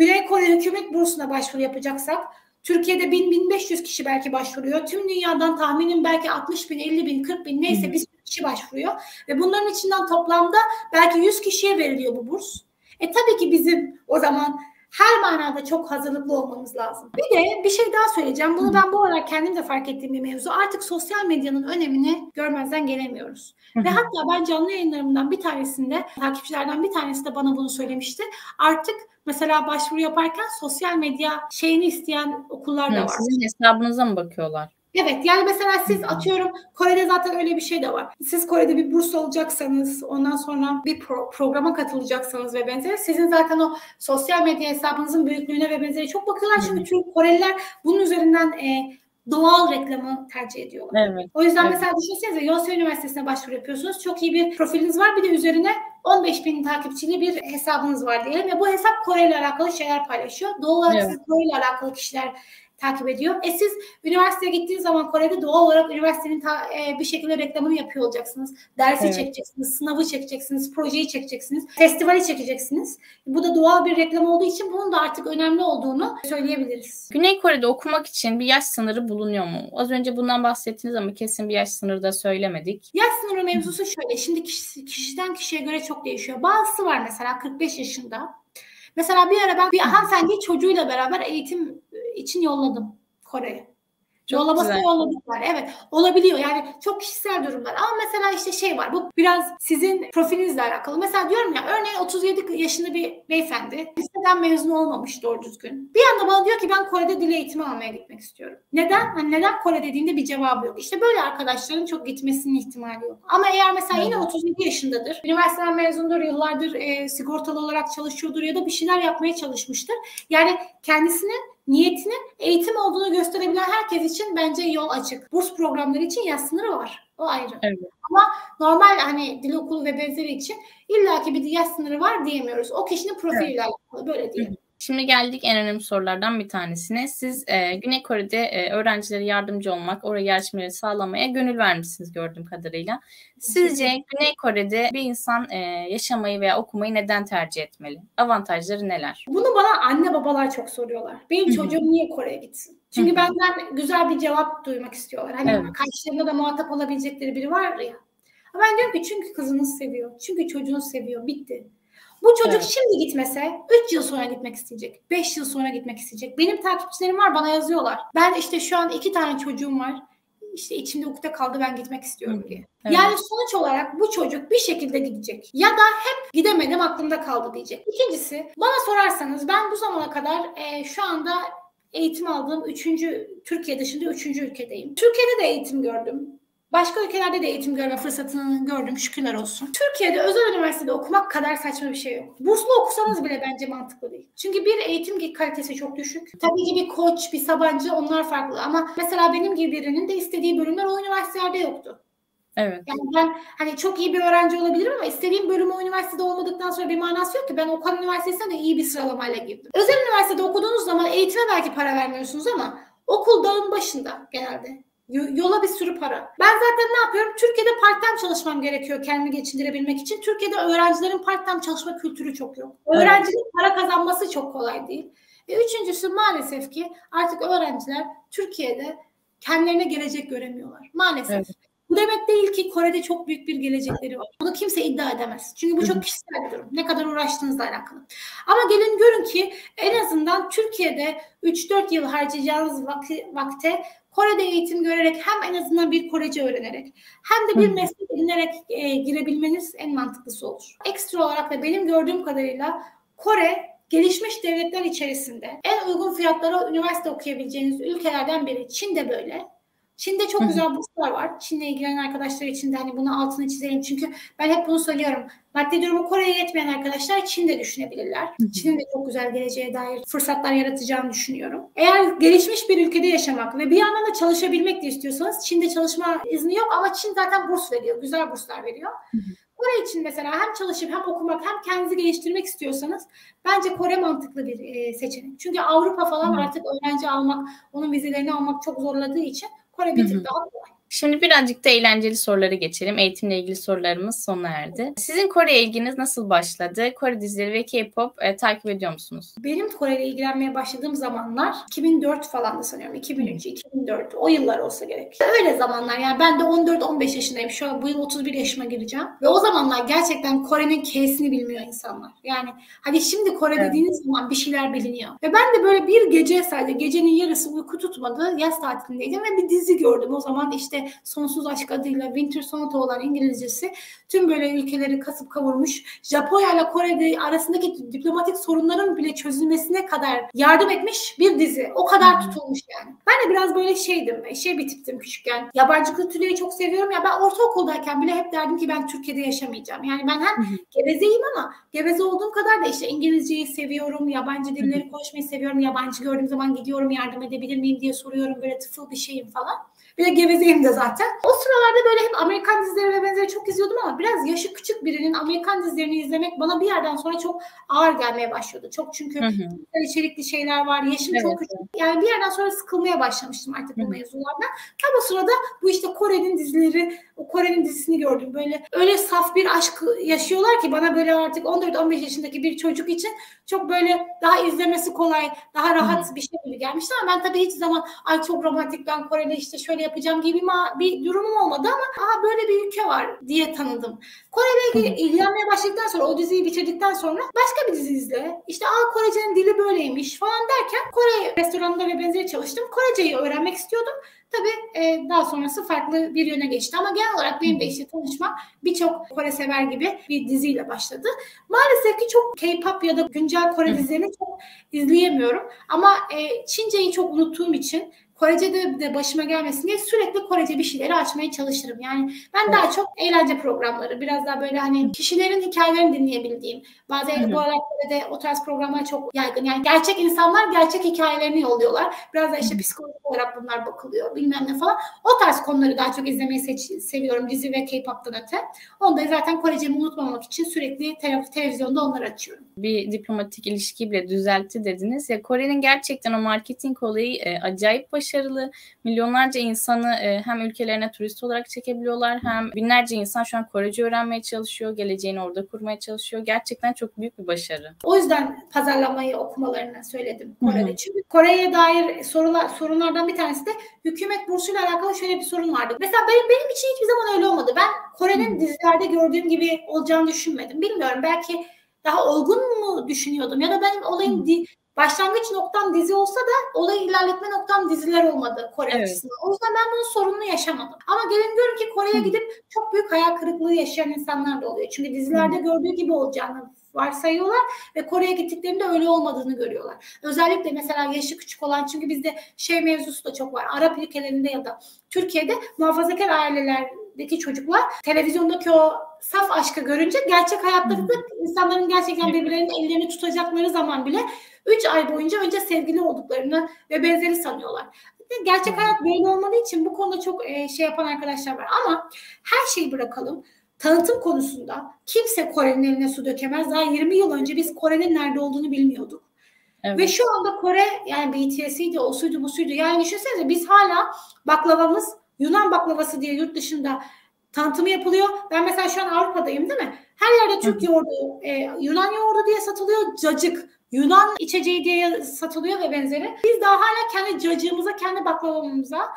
Speaker 2: Güney Kore hükümet bursuna başvuru yapacaksak Türkiye'de 1000-1500 kişi belki başvuruyor. Tüm dünyadan tahminim belki 60 bin, 50 bin, 40 bin neyse bir kişi başvuruyor. Ve bunların içinden toplamda belki 100 kişiye veriliyor bu burs. E tabii ki bizim o zaman her manada çok hazırlıklı olmamız lazım. Bir de bir şey daha söyleyeceğim. Bunu ben bu aralar kendim de fark ettiğim bir mevzu. Artık sosyal medyanın önemini görmezden gelemiyoruz. Ve hatta ben canlı yayınlarımdan bir tanesinde, takipçilerden bir tanesi de bana bunu söylemişti. Artık mesela başvuru yaparken sosyal medya şeyini isteyen okullar da var.
Speaker 1: Sizin hesabınıza mı bakıyorlar?
Speaker 2: Evet yani mesela siz atıyorum Kore'de zaten öyle bir şey de var. Siz Kore'de bir burs olacaksanız ondan sonra bir pro- programa katılacaksanız ve benzeri sizin zaten o sosyal medya hesabınızın büyüklüğüne ve benzeri çok bakıyorlar. Çünkü Türk Koreliler bunun üzerinden e, doğal reklamı tercih ediyorlar. Evet. O yüzden evet. mesela düşünsenize Yonsei Üniversitesi'ne başvuru yapıyorsunuz. Çok iyi bir profiliniz var. Bir de üzerine 15 bin takipçili bir hesabınız var diyelim ve bu hesap Kore ile alakalı şeyler paylaşıyor. Doğal olarak evet. siz Kore ile alakalı kişiler takip ediyor. E siz üniversiteye gittiğiniz zaman Kore'de doğal olarak üniversitenin ta, e, bir şekilde reklamını yapıyor olacaksınız. Dersi evet. çekeceksiniz, sınavı çekeceksiniz, projeyi çekeceksiniz, festivali çekeceksiniz. Bu da doğal bir reklam olduğu için bunun da artık önemli olduğunu söyleyebiliriz.
Speaker 1: Güney Kore'de okumak için bir yaş sınırı bulunuyor mu? Az önce bundan bahsettiniz ama kesin bir yaş sınırı da söylemedik.
Speaker 2: Yaş sınırı mevzusu şöyle. Şimdi kişi, kişiden kişiye göre çok değişiyor. Bazısı var mesela 45 yaşında Mesela bir ara ben bir hanımefendi çocuğuyla beraber eğitim için yolladım Kore'ye. Çok Yollamasına güzel. yolladıklar. Evet olabiliyor yani çok kişisel durumlar. Ama mesela işte şey var bu biraz sizin profilinizle alakalı. Mesela diyorum ya örneğin 37 yaşında bir beyefendi liseden mezun olmamış doğru düzgün. Bir anda bana diyor ki ben Kore'de dil eğitimi almaya gitmek istiyorum. Neden? Hani neden Kore dediğinde bir cevabı yok. İşte böyle arkadaşların çok gitmesinin ihtimali yok. Ama eğer mesela yine 37 yaşındadır. Üniversiteden mezundur, yıllardır e, sigortalı olarak çalışıyordur ya da bir şeyler yapmaya çalışmıştır. Yani kendisini niyetinin eğitim olduğunu gösterebilen herkes için bence yol açık. Burs programları için yaş sınırı var. O ayrı. Evet. Ama normal hani dil okulu ve benzeri için illaki bir yaş sınırı var diyemiyoruz. O kişinin profiliyle evet. alakalı böyle diyelim.
Speaker 1: Şimdi geldik en önemli sorulardan bir tanesine. Siz e, Güney Kore'de e, öğrencilere yardımcı olmak, oraya yerleşmeleri sağlamaya gönül vermişsiniz gördüğüm kadarıyla. Sizce Güney Kore'de bir insan e, yaşamayı veya okumayı neden tercih etmeli? Avantajları neler?
Speaker 2: Bunu bana anne babalar çok soruyorlar. Benim çocuğum niye Kore'ye gitsin? Çünkü benden güzel bir cevap duymak istiyorlar. Hani evet. karşılarında da muhatap olabilecekleri biri var ya. Ben diyorum ki çünkü kızınız seviyor. Çünkü çocuğunuz seviyor. Bitti. Bu çocuk evet. şimdi gitmese 3 yıl sonra gitmek isteyecek. 5 yıl sonra gitmek isteyecek. Benim takipçilerim var bana yazıyorlar. Ben işte şu an iki tane çocuğum var. İşte içimde ukde kaldı ben gitmek istiyorum diye. Evet. Yani sonuç olarak bu çocuk bir şekilde gidecek. Ya da hep gidemedim aklımda kaldı diyecek. İkincisi bana sorarsanız ben bu zamana kadar e, şu anda eğitim aldığım üçüncü Türkiye dışında üçüncü ülkedeyim. Türkiye'de de eğitim gördüm. Başka ülkelerde de eğitim görme fırsatını gördüm şükürler olsun. Türkiye'de özel üniversitede okumak kadar saçma bir şey yok. Burslu okusanız bile bence mantıklı değil. Çünkü bir eğitim kalitesi çok düşük. Tabii ki bir koç, bir sabancı onlar farklı ama mesela benim gibi birinin de istediği bölümler o üniversitelerde yoktu. Evet. Yani ben hani çok iyi bir öğrenci olabilirim ama istediğim bölüm o üniversitede olmadıktan sonra bir manası yok ki. Ben Okan Üniversitesi'ne de iyi bir sıralamayla girdim. Özel üniversitede okuduğunuz zaman eğitime belki para vermiyorsunuz ama okul dağın başında genelde. Yola bir sürü para. Ben zaten ne yapıyorum? Türkiye'de part-time çalışmam gerekiyor kendimi geçindirebilmek için. Türkiye'de öğrencilerin part-time çalışma kültürü çok yok. Öğrencinin evet. para kazanması çok kolay değil. E üçüncüsü maalesef ki artık öğrenciler Türkiye'de kendilerine gelecek göremiyorlar. Maalesef. Evet. Bu demek değil ki Kore'de çok büyük bir gelecekleri var. Bunu kimse iddia edemez. Çünkü bu çok kişisel bir durum. Ne kadar uğraştığınızla alakalı. Ama gelin görün ki en azından Türkiye'de 3-4 yıl harcayacağınız vakte Kore'de eğitim görerek hem en azından bir Korece öğrenerek hem de bir meslek edinerek e, girebilmeniz en mantıklısı olur. Ekstra olarak da benim gördüğüm kadarıyla Kore gelişmiş devletler içerisinde en uygun fiyatlara üniversite okuyabileceğiniz ülkelerden biri. Çin de böyle. Çin'de çok güzel burslar var. Çin'le ilgilenen arkadaşlar için de hani bunu altını çizelim. Çünkü ben hep bunu söylüyorum. Maddi durumu Kore'ye yetmeyen arkadaşlar Çin'de düşünebilirler. Çin'in de çok güzel geleceğe dair fırsatlar yaratacağını düşünüyorum. Eğer gelişmiş bir ülkede yaşamak ve bir yandan da çalışabilmek de istiyorsanız Çin'de çalışma izni yok ama Çin zaten burs veriyor. Güzel burslar veriyor. Kore için mesela hem çalışıp hem okumak hem kendinizi geliştirmek istiyorsanız bence Kore mantıklı bir e, seçenek. Çünkü Avrupa falan artık öğrenci almak, onun vizelerini almak çok zorladığı için Kore bir tık daha kolay.
Speaker 1: Şimdi birazcık da eğlenceli sorulara geçelim. Eğitimle ilgili sorularımız sona erdi. Sizin Kore ilginiz nasıl başladı? Kore dizileri ve K-pop e, takip ediyor musunuz?
Speaker 2: Benim Kore ile ilgilenmeye başladığım zamanlar 2004 falandı sanıyorum. 2003, 2004 o yıllar olsa gerek. Öyle zamanlar yani ben de 14-15 yaşındayım. Şu an bu yıl 31 yaşıma gireceğim. Ve o zamanlar gerçekten Kore'nin K'sini bilmiyor insanlar. Yani hani şimdi Kore evet. dediğiniz zaman bir şeyler biliniyor. Ve ben de böyle bir gece sadece gecenin yarısı uyku tutmadı. Yaz tatilindeydim ve bir dizi gördüm. O zaman işte Sonsuz Aşk adıyla Winter Sonata olan İngilizcesi tüm böyle ülkeleri kasıp kavurmuş. Japonya ile Kore arasındaki diplomatik sorunların bile çözülmesine kadar yardım etmiş bir dizi. O kadar tutulmuş yani. Ben de biraz böyle şeydim, şey bir tiptim küçükken. Yabancı kültürleri çok seviyorum ya ben ortaokuldayken bile hep derdim ki ben Türkiye'de yaşamayacağım. Yani ben hem gevezeyim ama geveze olduğum kadar da işte İngilizceyi seviyorum, yabancı dilleri konuşmayı seviyorum. Yabancı gördüğüm zaman gidiyorum yardım edebilir miyim diye soruyorum. Böyle tıfıl bir şeyim falan. Bir de gevezeyim de zaten. O sıralarda böyle hep Amerikan dizileri ve benzeri çok izliyordum ama biraz yaşı küçük birinin Amerikan dizilerini izlemek bana bir yerden sonra çok ağır gelmeye başladı. Çok çünkü hı hı. içerikli şeyler var. Yaşım evet, çok küçük. Yani bir yerden sonra sıkılmaya başlamıştım artık bu mevzulardan. Tam o sırada bu işte Kore'nin dizileri, o Kore'nin dizisini gördüm. Böyle öyle saf bir aşk yaşıyorlar ki bana böyle artık 14-15 yaşındaki bir çocuk için çok böyle daha izlemesi kolay, daha rahat hı. bir şey gibi gelmişti ama ben tabii hiç zaman ay çok romantik ben Koreli işte şöyle yapacağım gibi bir durumum olmadı ama aha böyle bir ülke var diye tanıdım. Kore ile ilgilenmeye başladıktan sonra o diziyi bitirdikten sonra başka bir dizi izle. İşte aa Korece'nin dili böyleymiş falan derken Kore restoranında ve benzeri çalıştım. Koreceyi öğrenmek istiyordum. Tabii e, daha sonrası farklı bir yöne geçti ama genel olarak benim de işte tanışmam birçok Kore sever gibi bir diziyle başladı. Maalesef ki çok K-pop ya da güncel Kore dizilerini çok izleyemiyorum ama e, Çinceyi çok unuttuğum için Korece'de de başıma gelmesin diye sürekli Korece bir şeyleri açmaya çalışırım. Yani ben evet. daha çok eğlence programları, biraz daha böyle hani kişilerin hikayelerini dinleyebildiğim. Bazen bu aralar de o tarz programlar çok yaygın. Yani gerçek insanlar gerçek hikayelerini yolluyorlar. Biraz da işte psikolojik olarak bunlar bakılıyor bilmem ne falan. O tarz konuları daha çok izlemeyi seç, seviyorum dizi ve K-pop'tan öte. Onu da zaten Korecemi unutmamak için sürekli te- televizyonda onları açıyorum.
Speaker 1: Bir diplomatik ilişki bile düzeltti dediniz. Ya Kore'nin gerçekten o marketing olayı e, acayip başarılı başarılı. Milyonlarca insanı e, hem ülkelerine turist olarak çekebiliyorlar hem binlerce insan şu an Korece öğrenmeye çalışıyor. Geleceğini orada kurmaya çalışıyor. Gerçekten çok büyük bir başarı.
Speaker 2: O yüzden pazarlamayı okumalarını söyledim Kore'de. Hı-hı. Çünkü Kore'ye dair sorular, sorunlardan bir tanesi de hükümet bursuyla alakalı şöyle bir sorun vardı. Mesela benim, benim için hiçbir zaman öyle olmadı. Ben Kore'nin dizilerde gördüğüm gibi olacağını düşünmedim. Bilmiyorum belki daha olgun mu düşünüyordum ya da benim olayım di, başlangıç noktam dizi olsa da olayı ilerletme noktam diziler olmadı Kore evet. açısından. O yüzden ben bunun sorununu yaşamadım. Ama gelin görün ki Kore'ye gidip çok büyük hayal kırıklığı yaşayan insanlar da oluyor. Çünkü dizilerde Hı. gördüğü gibi olacağını varsayıyorlar ve Kore'ye gittiklerinde öyle olmadığını görüyorlar. Özellikle mesela yaşı küçük olan çünkü bizde şey mevzusu da çok var. Arap ülkelerinde ya da Türkiye'de muhafazakar ailelerdeki çocuklar televizyondaki o saf aşkı görünce gerçek hayatta da insanların gerçekten birbirlerinin ellerini tutacakları zaman bile 3 ay boyunca önce sevgili olduklarını ve benzeri sanıyorlar. Gerçek hayat böyle olmadığı için bu konuda çok e, şey yapan arkadaşlar var. Ama her şeyi bırakalım. Tanıtım konusunda kimse Kore'nin eline su dökemez. Daha 20 yıl önce biz Kore'nin nerede olduğunu bilmiyorduk. Evet. Ve şu anda Kore yani BTS'iydi, o suydu, bu suydu. Yani düşünsenize biz hala baklavamız Yunan baklavası diye yurt dışında tanıtımı yapılıyor. Ben mesela şu an Avrupa'dayım değil mi? Her yerde Türk yoğurdu, e, Yunan yoğurdu diye satılıyor. Cacık, Yunan içeceği diye satılıyor ve benzeri. Biz daha hala kendi cacığımıza, kendi baklavamıza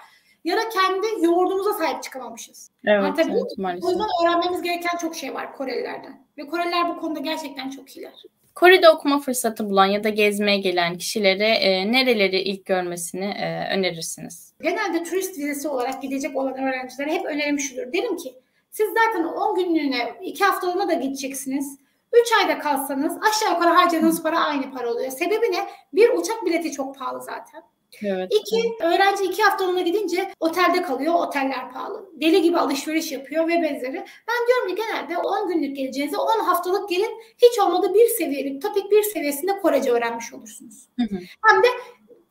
Speaker 2: ya da kendi yoğurdumuza sahip çıkamamışız.
Speaker 1: Evet, evet maalesef.
Speaker 2: O yüzden öğrenmemiz gereken çok şey var Korelilerden. Ve Koreliler bu konuda gerçekten çok iyiler.
Speaker 1: Kore'de okuma fırsatı bulan ya da gezmeye gelen kişilere e, nereleri ilk görmesini e, önerirsiniz?
Speaker 2: Genelde turist vizesi olarak gidecek olan öğrencilere hep önerim şudur. Derim ki siz zaten 10 günlüğüne, 2 haftalığına da gideceksiniz. 3 ayda kalsanız aşağı yukarı harcadığınız para aynı para oluyor. Sebebi ne? Bir uçak bileti çok pahalı zaten.
Speaker 1: Evet.
Speaker 2: İki, öğrenci iki haftalığına gidince otelde kalıyor, oteller pahalı. Deli gibi alışveriş yapıyor ve benzeri. Ben diyorum ki genelde 10 günlük geleceğinize 10 haftalık gelin hiç olmadı bir seviyeli, topik bir seviyesinde Korece öğrenmiş olursunuz.
Speaker 1: Hı hı.
Speaker 2: Hem de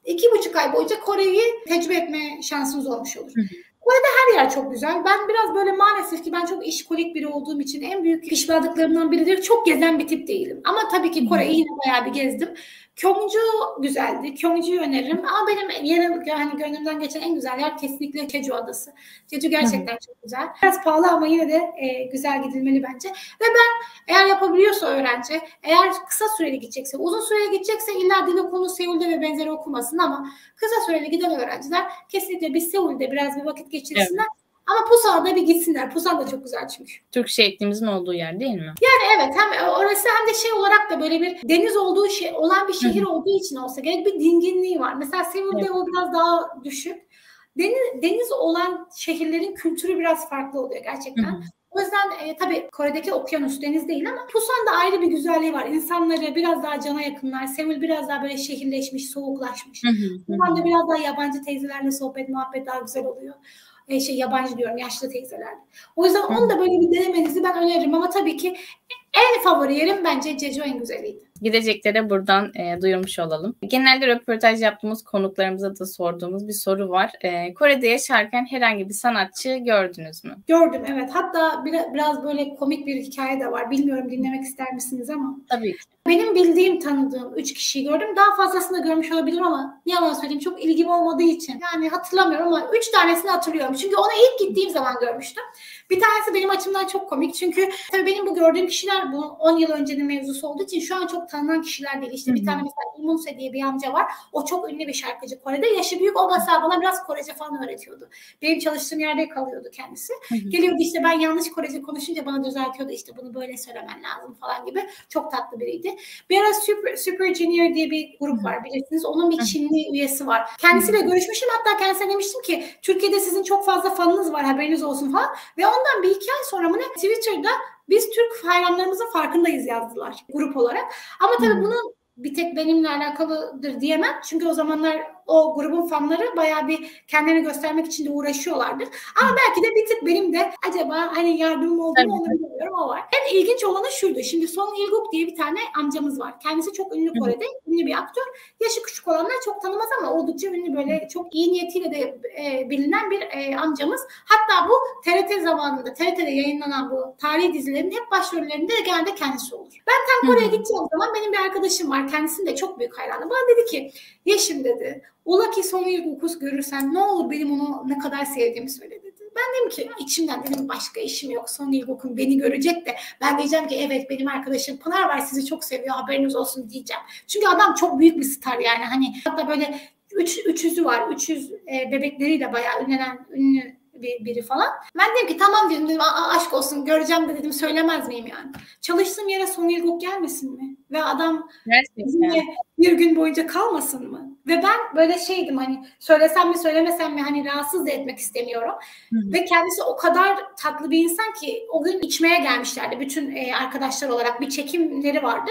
Speaker 2: iki buçuk ay boyunca Kore'yi tecrübe etme şansınız olmuş olur. Hı hı. Kore'de her yer çok güzel. Ben biraz böyle maalesef ki ben çok işkolik biri olduğum için en büyük pişmanlıklarımdan biridir. Çok gezen bir tip değilim. Ama tabii ki Kore'yi yine bayağı bir gezdim. Kyongju güzeldi. Kyongju'yu öneririm. Ama benim yerim yani gönlümden geçen en güzel yer kesinlikle Jeju Adası. Jeju gerçekten çok güzel. Biraz pahalı ama yine de e, güzel gidilmeli bence. Ve ben eğer yapabiliyorsa öğrenci, eğer kısa süreli gidecekse, uzun süreli gidecekse illa dil okulu Seul'de ve benzeri okumasın ama kısa süreli giden öğrenciler kesinlikle bir Seul'de biraz bir vakit geçirsinler. Evet. Ama Pusan'a bir gitsinler. Pusan da çok güzel çünkü.
Speaker 1: Türk şehitliğimizin olduğu yer değil mi?
Speaker 2: Yani evet hem orası hem de şey olarak da böyle bir deniz olduğu şey olan bir şehir olduğu için olsa gerek bir dinginliği var. Mesela Seul'de evet. o biraz daha düşük. Deniz, deniz olan şehirlerin kültürü biraz farklı oluyor gerçekten. Hı-hı. O yüzden e, tabii Kore'deki okyanus deniz değil ama Pusan'da ayrı bir güzelliği var. İnsanları biraz daha cana yakınlar. Seul biraz daha böyle şehirleşmiş, soğuklaşmış. Pusan'da biraz daha yabancı teyzelerle sohbet, muhabbet daha güzel oluyor e, şey yabancı diyorum yaşlı teyzeler. O yüzden onu da böyle bir denemenizi ben öneririm ama tabii ki en favori yerim bence Jeju en güzeliydi.
Speaker 1: Gideceklere buradan e, duyurmuş olalım. Genelde röportaj yaptığımız konuklarımıza da sorduğumuz bir soru var. E, Kore'de yaşarken herhangi bir sanatçı gördünüz mü?
Speaker 2: Gördüm evet. Hatta biraz, biraz böyle komik bir hikaye de var. Bilmiyorum dinlemek ister misiniz ama.
Speaker 1: Tabii ki.
Speaker 2: Benim bildiğim, tanıdığım üç kişiyi gördüm. Daha fazlasını da görmüş olabilirim ama ne yalan söyleyeyim çok ilgim olmadığı için. Yani hatırlamıyorum ama üç tanesini hatırlıyorum. Çünkü onu ilk gittiğim zaman görmüştüm. Bir tanesi benim açımdan çok komik. Çünkü tabii benim bu gördüğüm kişiler bu 10 yıl öncenin mevzusu olduğu için şu an çok tanınan kişiler değil. İşte bir tane mesela Imunse diye bir amca var. O çok ünlü bir şarkıcı Kore'de. Yaşı büyük. O mesela bana biraz Korece falan öğretiyordu. Benim çalıştığım yerde kalıyordu kendisi. Geliyordu işte ben yanlış Korece konuşunca bana düzeltiyordu. İşte bunu böyle söylemen lazım falan gibi. Çok tatlı biriydi. Bir ara Super, Super Junior diye bir grup var bilirsiniz. Onun bir Çinli üyesi var. Kendisiyle görüşmüşüm. Hatta kendisine demiştim ki Türkiye'de sizin çok fazla fanınız var haberiniz olsun falan. Ve ondan bir iki ay sonra mı ne Twitter'da biz Türk hayranlarımızın farkındayız yazdılar grup olarak. Ama tabii hmm. bunun bir tek benimle alakalıdır diyemem. Çünkü o zamanlar o grubun fanları bayağı bir kendilerini göstermek için de uğraşıyorlardır. Ama belki de bir tık benim de acaba hani yardımım oldu mu onu bilmiyorum o var. En ilginç olanı şuydu. Şimdi Son İlguk diye bir tane amcamız var. Kendisi çok ünlü Kore'de. Ünlü bir aktör. Yaşı küçük olanlar çok tanımaz ama oldukça ünlü böyle çok iyi niyetiyle de e, bilinen bir e, amcamız. Hatta bu TRT zamanında TRT'de yayınlanan bu tarihi dizilerin hep başrollerinde de genelde kendisi olur. Ben tam Kore'ye gideceğim zaman benim bir arkadaşım var. Kendisinin de çok büyük hayranı. Bana dedi ki Yeşim dedi Ola ki son ilk görürsen ne olur benim onu ne kadar sevdiğimi söyle dedi. Ben dedim ki içimden dedim başka işim yok. Son ilkokul beni görecek de ben diyeceğim ki evet benim arkadaşım Pınar var sizi çok seviyor haberiniz olsun diyeceğim. Çünkü adam çok büyük bir star yani hani hatta böyle üç, üç yüzü var. 300 e, bebekleriyle bayağı ünlenen ünlü bir, biri falan. Ben dedim ki tamam dedim, dedim aşk olsun göreceğim de dedim söylemez miyim yani. Çalıştığım yere son ilgok gelmesin mi? Ve adam bizimle bir gün boyunca kalmasın mı? Ve ben böyle şeydim hani söylesem mi söylemesem mi hani rahatsız da etmek istemiyorum. Hı-hı. Ve kendisi o kadar tatlı bir insan ki o gün içmeye gelmişlerdi. Bütün e, arkadaşlar olarak bir çekimleri vardı.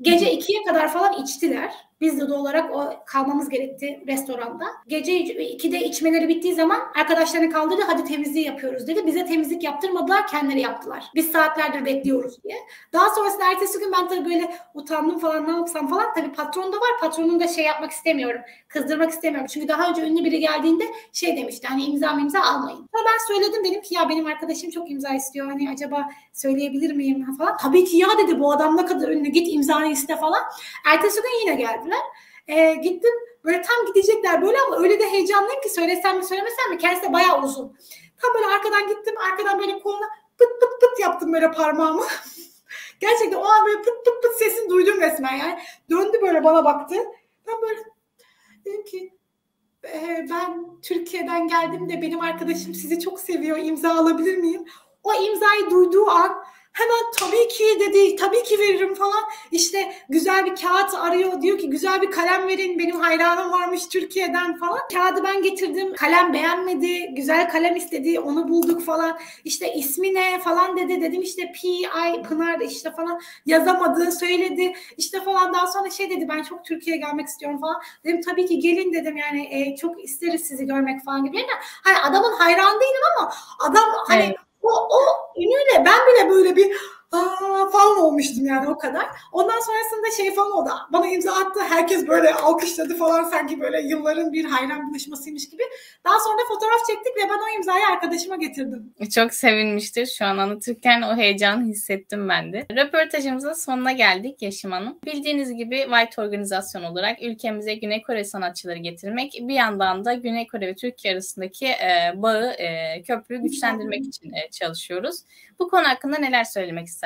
Speaker 2: Gece ikiye kadar falan içtiler. Biz de olarak o kalmamız gerekti restoranda. Gece 2'de içmeleri bittiği zaman arkadaşlarını kaldırdı hadi temizliği yapıyoruz dedi. Bize temizlik yaptırmadılar kendileri yaptılar. Biz saatlerdir bekliyoruz diye. Daha sonrasında ertesi gün ben tabii böyle utandım falan ne yapsam falan. Tabii patron da var. Patronun da şey yapmak istemiyorum. Kızdırmak istemiyorum. Çünkü daha önce ünlü biri geldiğinde şey demişti hani imza imza almayın. Sonra ben söyledim dedim ki ya benim arkadaşım çok imza istiyor. Hani acaba söyleyebilir miyim falan. Tabii ki ya dedi bu adam ne kadar ünlü git imzanı iste falan. Ertesi gün yine geldi geldiler. E, gittim böyle tam gidecekler böyle ama öyle de heyecanlıyım ki söylesem mi söylemesem mi kendisi de bayağı uzun. Tam böyle arkadan gittim arkadan böyle koluna pıt pıt pıt yaptım böyle parmağımı. Gerçekten o an böyle pıt pıt pıt sesini duydum resmen yani. Döndü böyle bana baktı. Ben böyle dedim ki e, ben Türkiye'den geldim de benim arkadaşım sizi çok seviyor imza alabilir miyim? O imzayı duyduğu an Hemen tabii ki dedi, tabii ki veririm falan. İşte güzel bir kağıt arıyor. Diyor ki güzel bir kalem verin. Benim hayranım varmış Türkiye'den falan. Kağıdı ben getirdim. Kalem beğenmedi. Güzel kalem istedi. Onu bulduk falan. İşte ismi ne falan dedi. Dedim işte P.I. Pınar işte falan. Yazamadı, söyledi. İşte falan daha sonra şey dedi ben çok Türkiye'ye gelmek istiyorum falan. Dedim tabii ki gelin dedim yani e, çok isteriz sizi görmek falan gibi. Yani, hani adamın hayran değilim ama adam hani evet o, o ünüyle ben bile böyle bir Aa, falan olmuştum yani o kadar. Ondan sonrasında şey falan oldu. Bana imza attı. Herkes böyle alkışladı falan sanki böyle yılların bir hayran buluşmasıymış gibi. Daha sonra fotoğraf çektik ve ben o imzayı arkadaşıma getirdim.
Speaker 1: Çok sevinmiştir. Şu an anlatırken o heyecanı hissettim ben de. Röportajımızın sonuna geldik Yaşım Hanım. Bildiğiniz gibi White Organizasyon olarak ülkemize Güney Kore sanatçıları getirmek bir yandan da Güney Kore ve Türkiye arasındaki e, bağı, e, köprüyü güçlendirmek için e, çalışıyoruz. Bu konu hakkında neler söylemek istersiniz?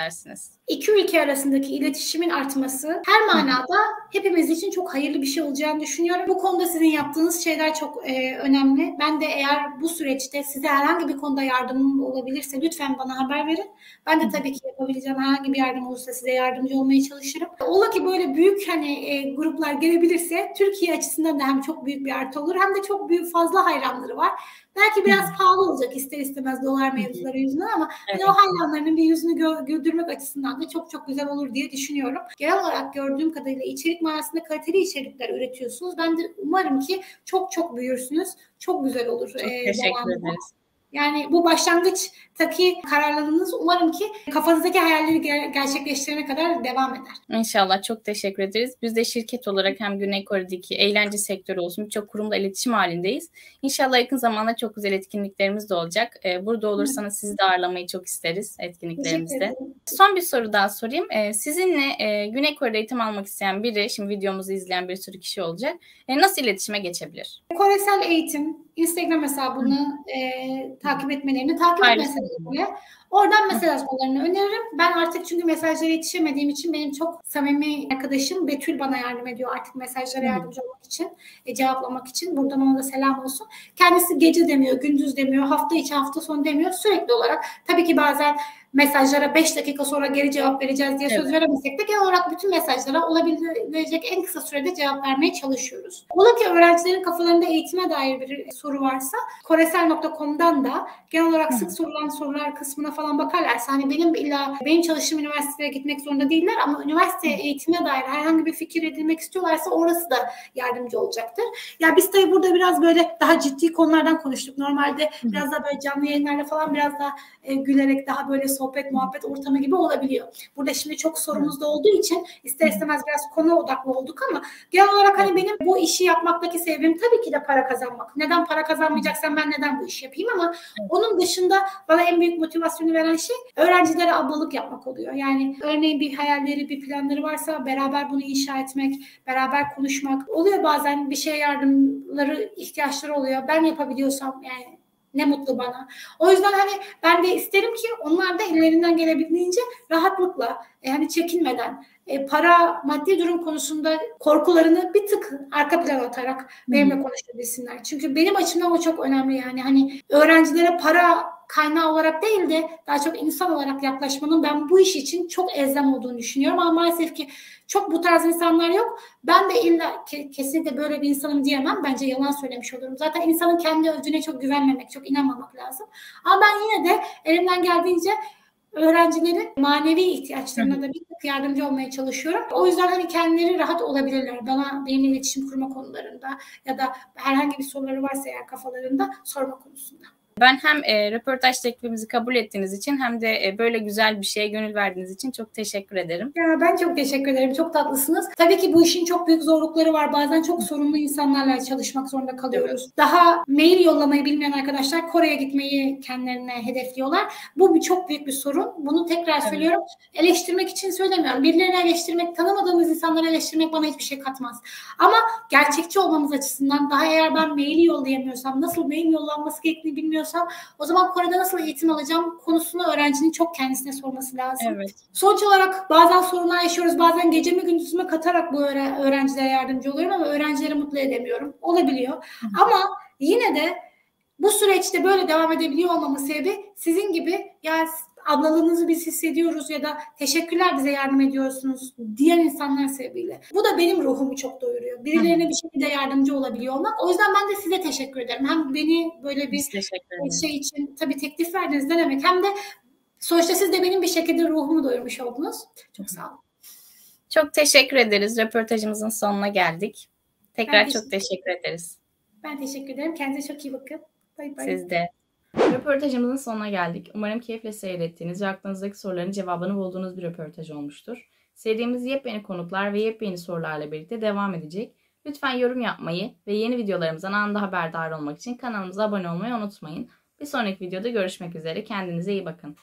Speaker 2: İki ülke arasındaki iletişimin artması her manada hepimiz için çok hayırlı bir şey olacağını düşünüyorum. Bu konuda sizin yaptığınız şeyler çok e, önemli. Ben de eğer bu süreçte size herhangi bir konuda yardımım olabilirse lütfen bana haber verin. Ben de tabii ki yapabileceğim herhangi bir yardım olursa size yardımcı olmaya çalışırım. Ola ki böyle büyük hani e, gruplar gelebilirse Türkiye açısından da hem çok büyük bir artı olur hem de çok büyük fazla hayranları var. Belki biraz pahalı olacak ister istemez dolar mevzuları yüzünden ama evet. hani o hayranlarının bir yüzünü gö- güldürmek açısından da çok çok güzel olur diye düşünüyorum. Genel olarak gördüğüm kadarıyla içerik manasında kaliteli içerikler üretiyorsunuz. Ben de umarım ki çok çok büyürsünüz. Çok güzel olur. Çok
Speaker 1: ee, teşekkür ederiz.
Speaker 2: Yani bu başlangıçtaki kararlarınız umarım ki kafanızdaki hayalleri gerçekleştirene kadar devam eder.
Speaker 1: İnşallah çok teşekkür ederiz. Biz de şirket olarak hem Güney Kore'deki eğlence sektörü olsun birçok kurumla iletişim halindeyiz. İnşallah yakın zamanda çok güzel etkinliklerimiz de olacak. Ee, burada olursanız sizi de ağırlamayı çok isteriz etkinliklerimizde. Son bir soru daha sorayım. Ee, sizinle e, Güney Kore'de eğitim almak isteyen biri, şimdi videomuzu izleyen bir sürü kişi olacak. E, nasıl iletişime geçebilir?
Speaker 2: Koresel eğitim, Instagram hesabını e, takip etmelerini, takip etmelerini oradan mesaj atmalarını öneririm. Ben artık çünkü mesajlara yetişemediğim için benim çok samimi arkadaşım Betül bana yardım ediyor artık mesajlara yardımcı olmak için, e, cevaplamak için. Buradan ona da selam olsun. Kendisi gece demiyor, gündüz demiyor, hafta içi, hafta sonu demiyor. Sürekli olarak tabii ki bazen mesajlara 5 dakika sonra geri cevap vereceğiz diye evet. söz veremesek de genel olarak bütün mesajlara olabilecek en kısa sürede cevap vermeye çalışıyoruz. Ola ki öğrencilerin kafalarında eğitime dair bir soru varsa koresel.com'dan da genel olarak Hı. sık sorulan sorular kısmına falan bakarlarsa hani benim illa benim çalıştığım üniversiteye gitmek zorunda değiller ama üniversite eğitime dair herhangi bir fikir edinmek istiyorlarsa orası da yardımcı olacaktır. Ya yani biz tabii burada biraz böyle daha ciddi konulardan konuştuk. Normalde Hı. biraz daha böyle canlı yayınlarla falan biraz daha e, gülerek daha böyle sohbet muhabbet ortamı gibi olabiliyor. Burada şimdi çok sorumuz da olduğu için ister istemez biraz konu odaklı olduk ama genel olarak hani benim bu işi yapmaktaki sebebim tabii ki de para kazanmak. Neden para kazanmayacaksam ben neden bu işi yapayım ama onun dışında bana en büyük motivasyonu veren şey öğrencilere ablalık yapmak oluyor. Yani örneğin bir hayalleri, bir planları varsa beraber bunu inşa etmek, beraber konuşmak oluyor bazen bir şey yardımları ihtiyaçları oluyor. Ben yapabiliyorsam yani ne mutlu bana. O yüzden hani ben de isterim ki onlar da ellerinden gelebildiğince rahatlıkla yani çekinmeden e, para maddi durum konusunda korkularını bir tık arka plana atarak benimle konuşabilsinler. Çünkü benim açımdan o çok önemli yani hani öğrencilere para kaynağı olarak değil de daha çok insan olarak yaklaşmanın ben bu iş için çok elzem olduğunu düşünüyorum ama maalesef ki çok bu tarz insanlar yok. Ben de illa ke- kesinlikle böyle bir insanım diyemem. Bence yalan söylemiş olurum. Zaten insanın kendi özüne çok güvenmemek, çok inanmamak lazım. Ama ben yine de elimden geldiğince öğrencilerin manevi ihtiyaçlarına da bir tık yardımcı olmaya çalışıyorum. O yüzden hani kendileri rahat olabilirler. Bana benimle iletişim kurma konularında ya da herhangi bir soruları varsa eğer kafalarında sorma konusunda.
Speaker 1: Ben hem e, röportaj teklifimizi kabul ettiğiniz için hem de e, böyle güzel bir şeye gönül verdiğiniz için çok teşekkür ederim.
Speaker 2: Ya ben çok teşekkür ederim. Çok tatlısınız. Tabii ki bu işin çok büyük zorlukları var. Bazen çok sorunlu insanlarla çalışmak zorunda kalıyoruz. Evet. Daha mail yollamayı bilmeyen arkadaşlar Kore'ye gitmeyi kendilerine hedefliyorlar. Bu bir çok büyük bir sorun. Bunu tekrar evet. söylüyorum. Eleştirmek için söylemiyorum. Birilerini eleştirmek, tanımadığımız insanları eleştirmek bana hiçbir şey katmaz. Ama gerçekçi olmamız açısından daha eğer ben maili yollayamıyorsam, nasıl mail yollanması gerektiğini bilmiyorum düşünüyorsam o zaman Kore'de nasıl eğitim alacağım konusunu öğrencinin çok kendisine sorması lazım.
Speaker 1: Evet.
Speaker 2: Sonuç olarak bazen sorunlar yaşıyoruz. Bazen gecemi gündüzüme katarak bu öğrencilere yardımcı oluyorum ama öğrencileri mutlu edemiyorum. Olabiliyor. Ama yine de bu süreçte böyle devam edebiliyor olmamın sebebi sizin gibi ya ablalığınızı biz hissediyoruz ya da teşekkürler bize yardım ediyorsunuz diyen insanlar sebebiyle. Bu da benim ruhumu çok doyuruyor. Birilerine bir şekilde yardımcı olabiliyor olmak. O yüzden ben de size teşekkür ederim. Hem beni böyle bir şey için tabii teklif verdiniz ne demek hem de sonuçta siz de benim bir şekilde ruhumu doyurmuş oldunuz. Çok sağ olun.
Speaker 1: Çok teşekkür ederiz. Röportajımızın sonuna geldik. Tekrar teşekkür çok teşekkür ederiz.
Speaker 2: Ben teşekkür ederim. Kendinize çok iyi bakın. Bay bay.
Speaker 1: Siz de. Röportajımızın sonuna geldik. Umarım keyifle seyrettiğiniz ve aklınızdaki soruların cevabını bulduğunuz bir röportaj olmuştur. Serimiz yepyeni konuklar ve yepyeni sorularla birlikte devam edecek. Lütfen yorum yapmayı ve yeni videolarımızdan anında haberdar olmak için kanalımıza abone olmayı unutmayın. Bir sonraki videoda görüşmek üzere. Kendinize iyi bakın.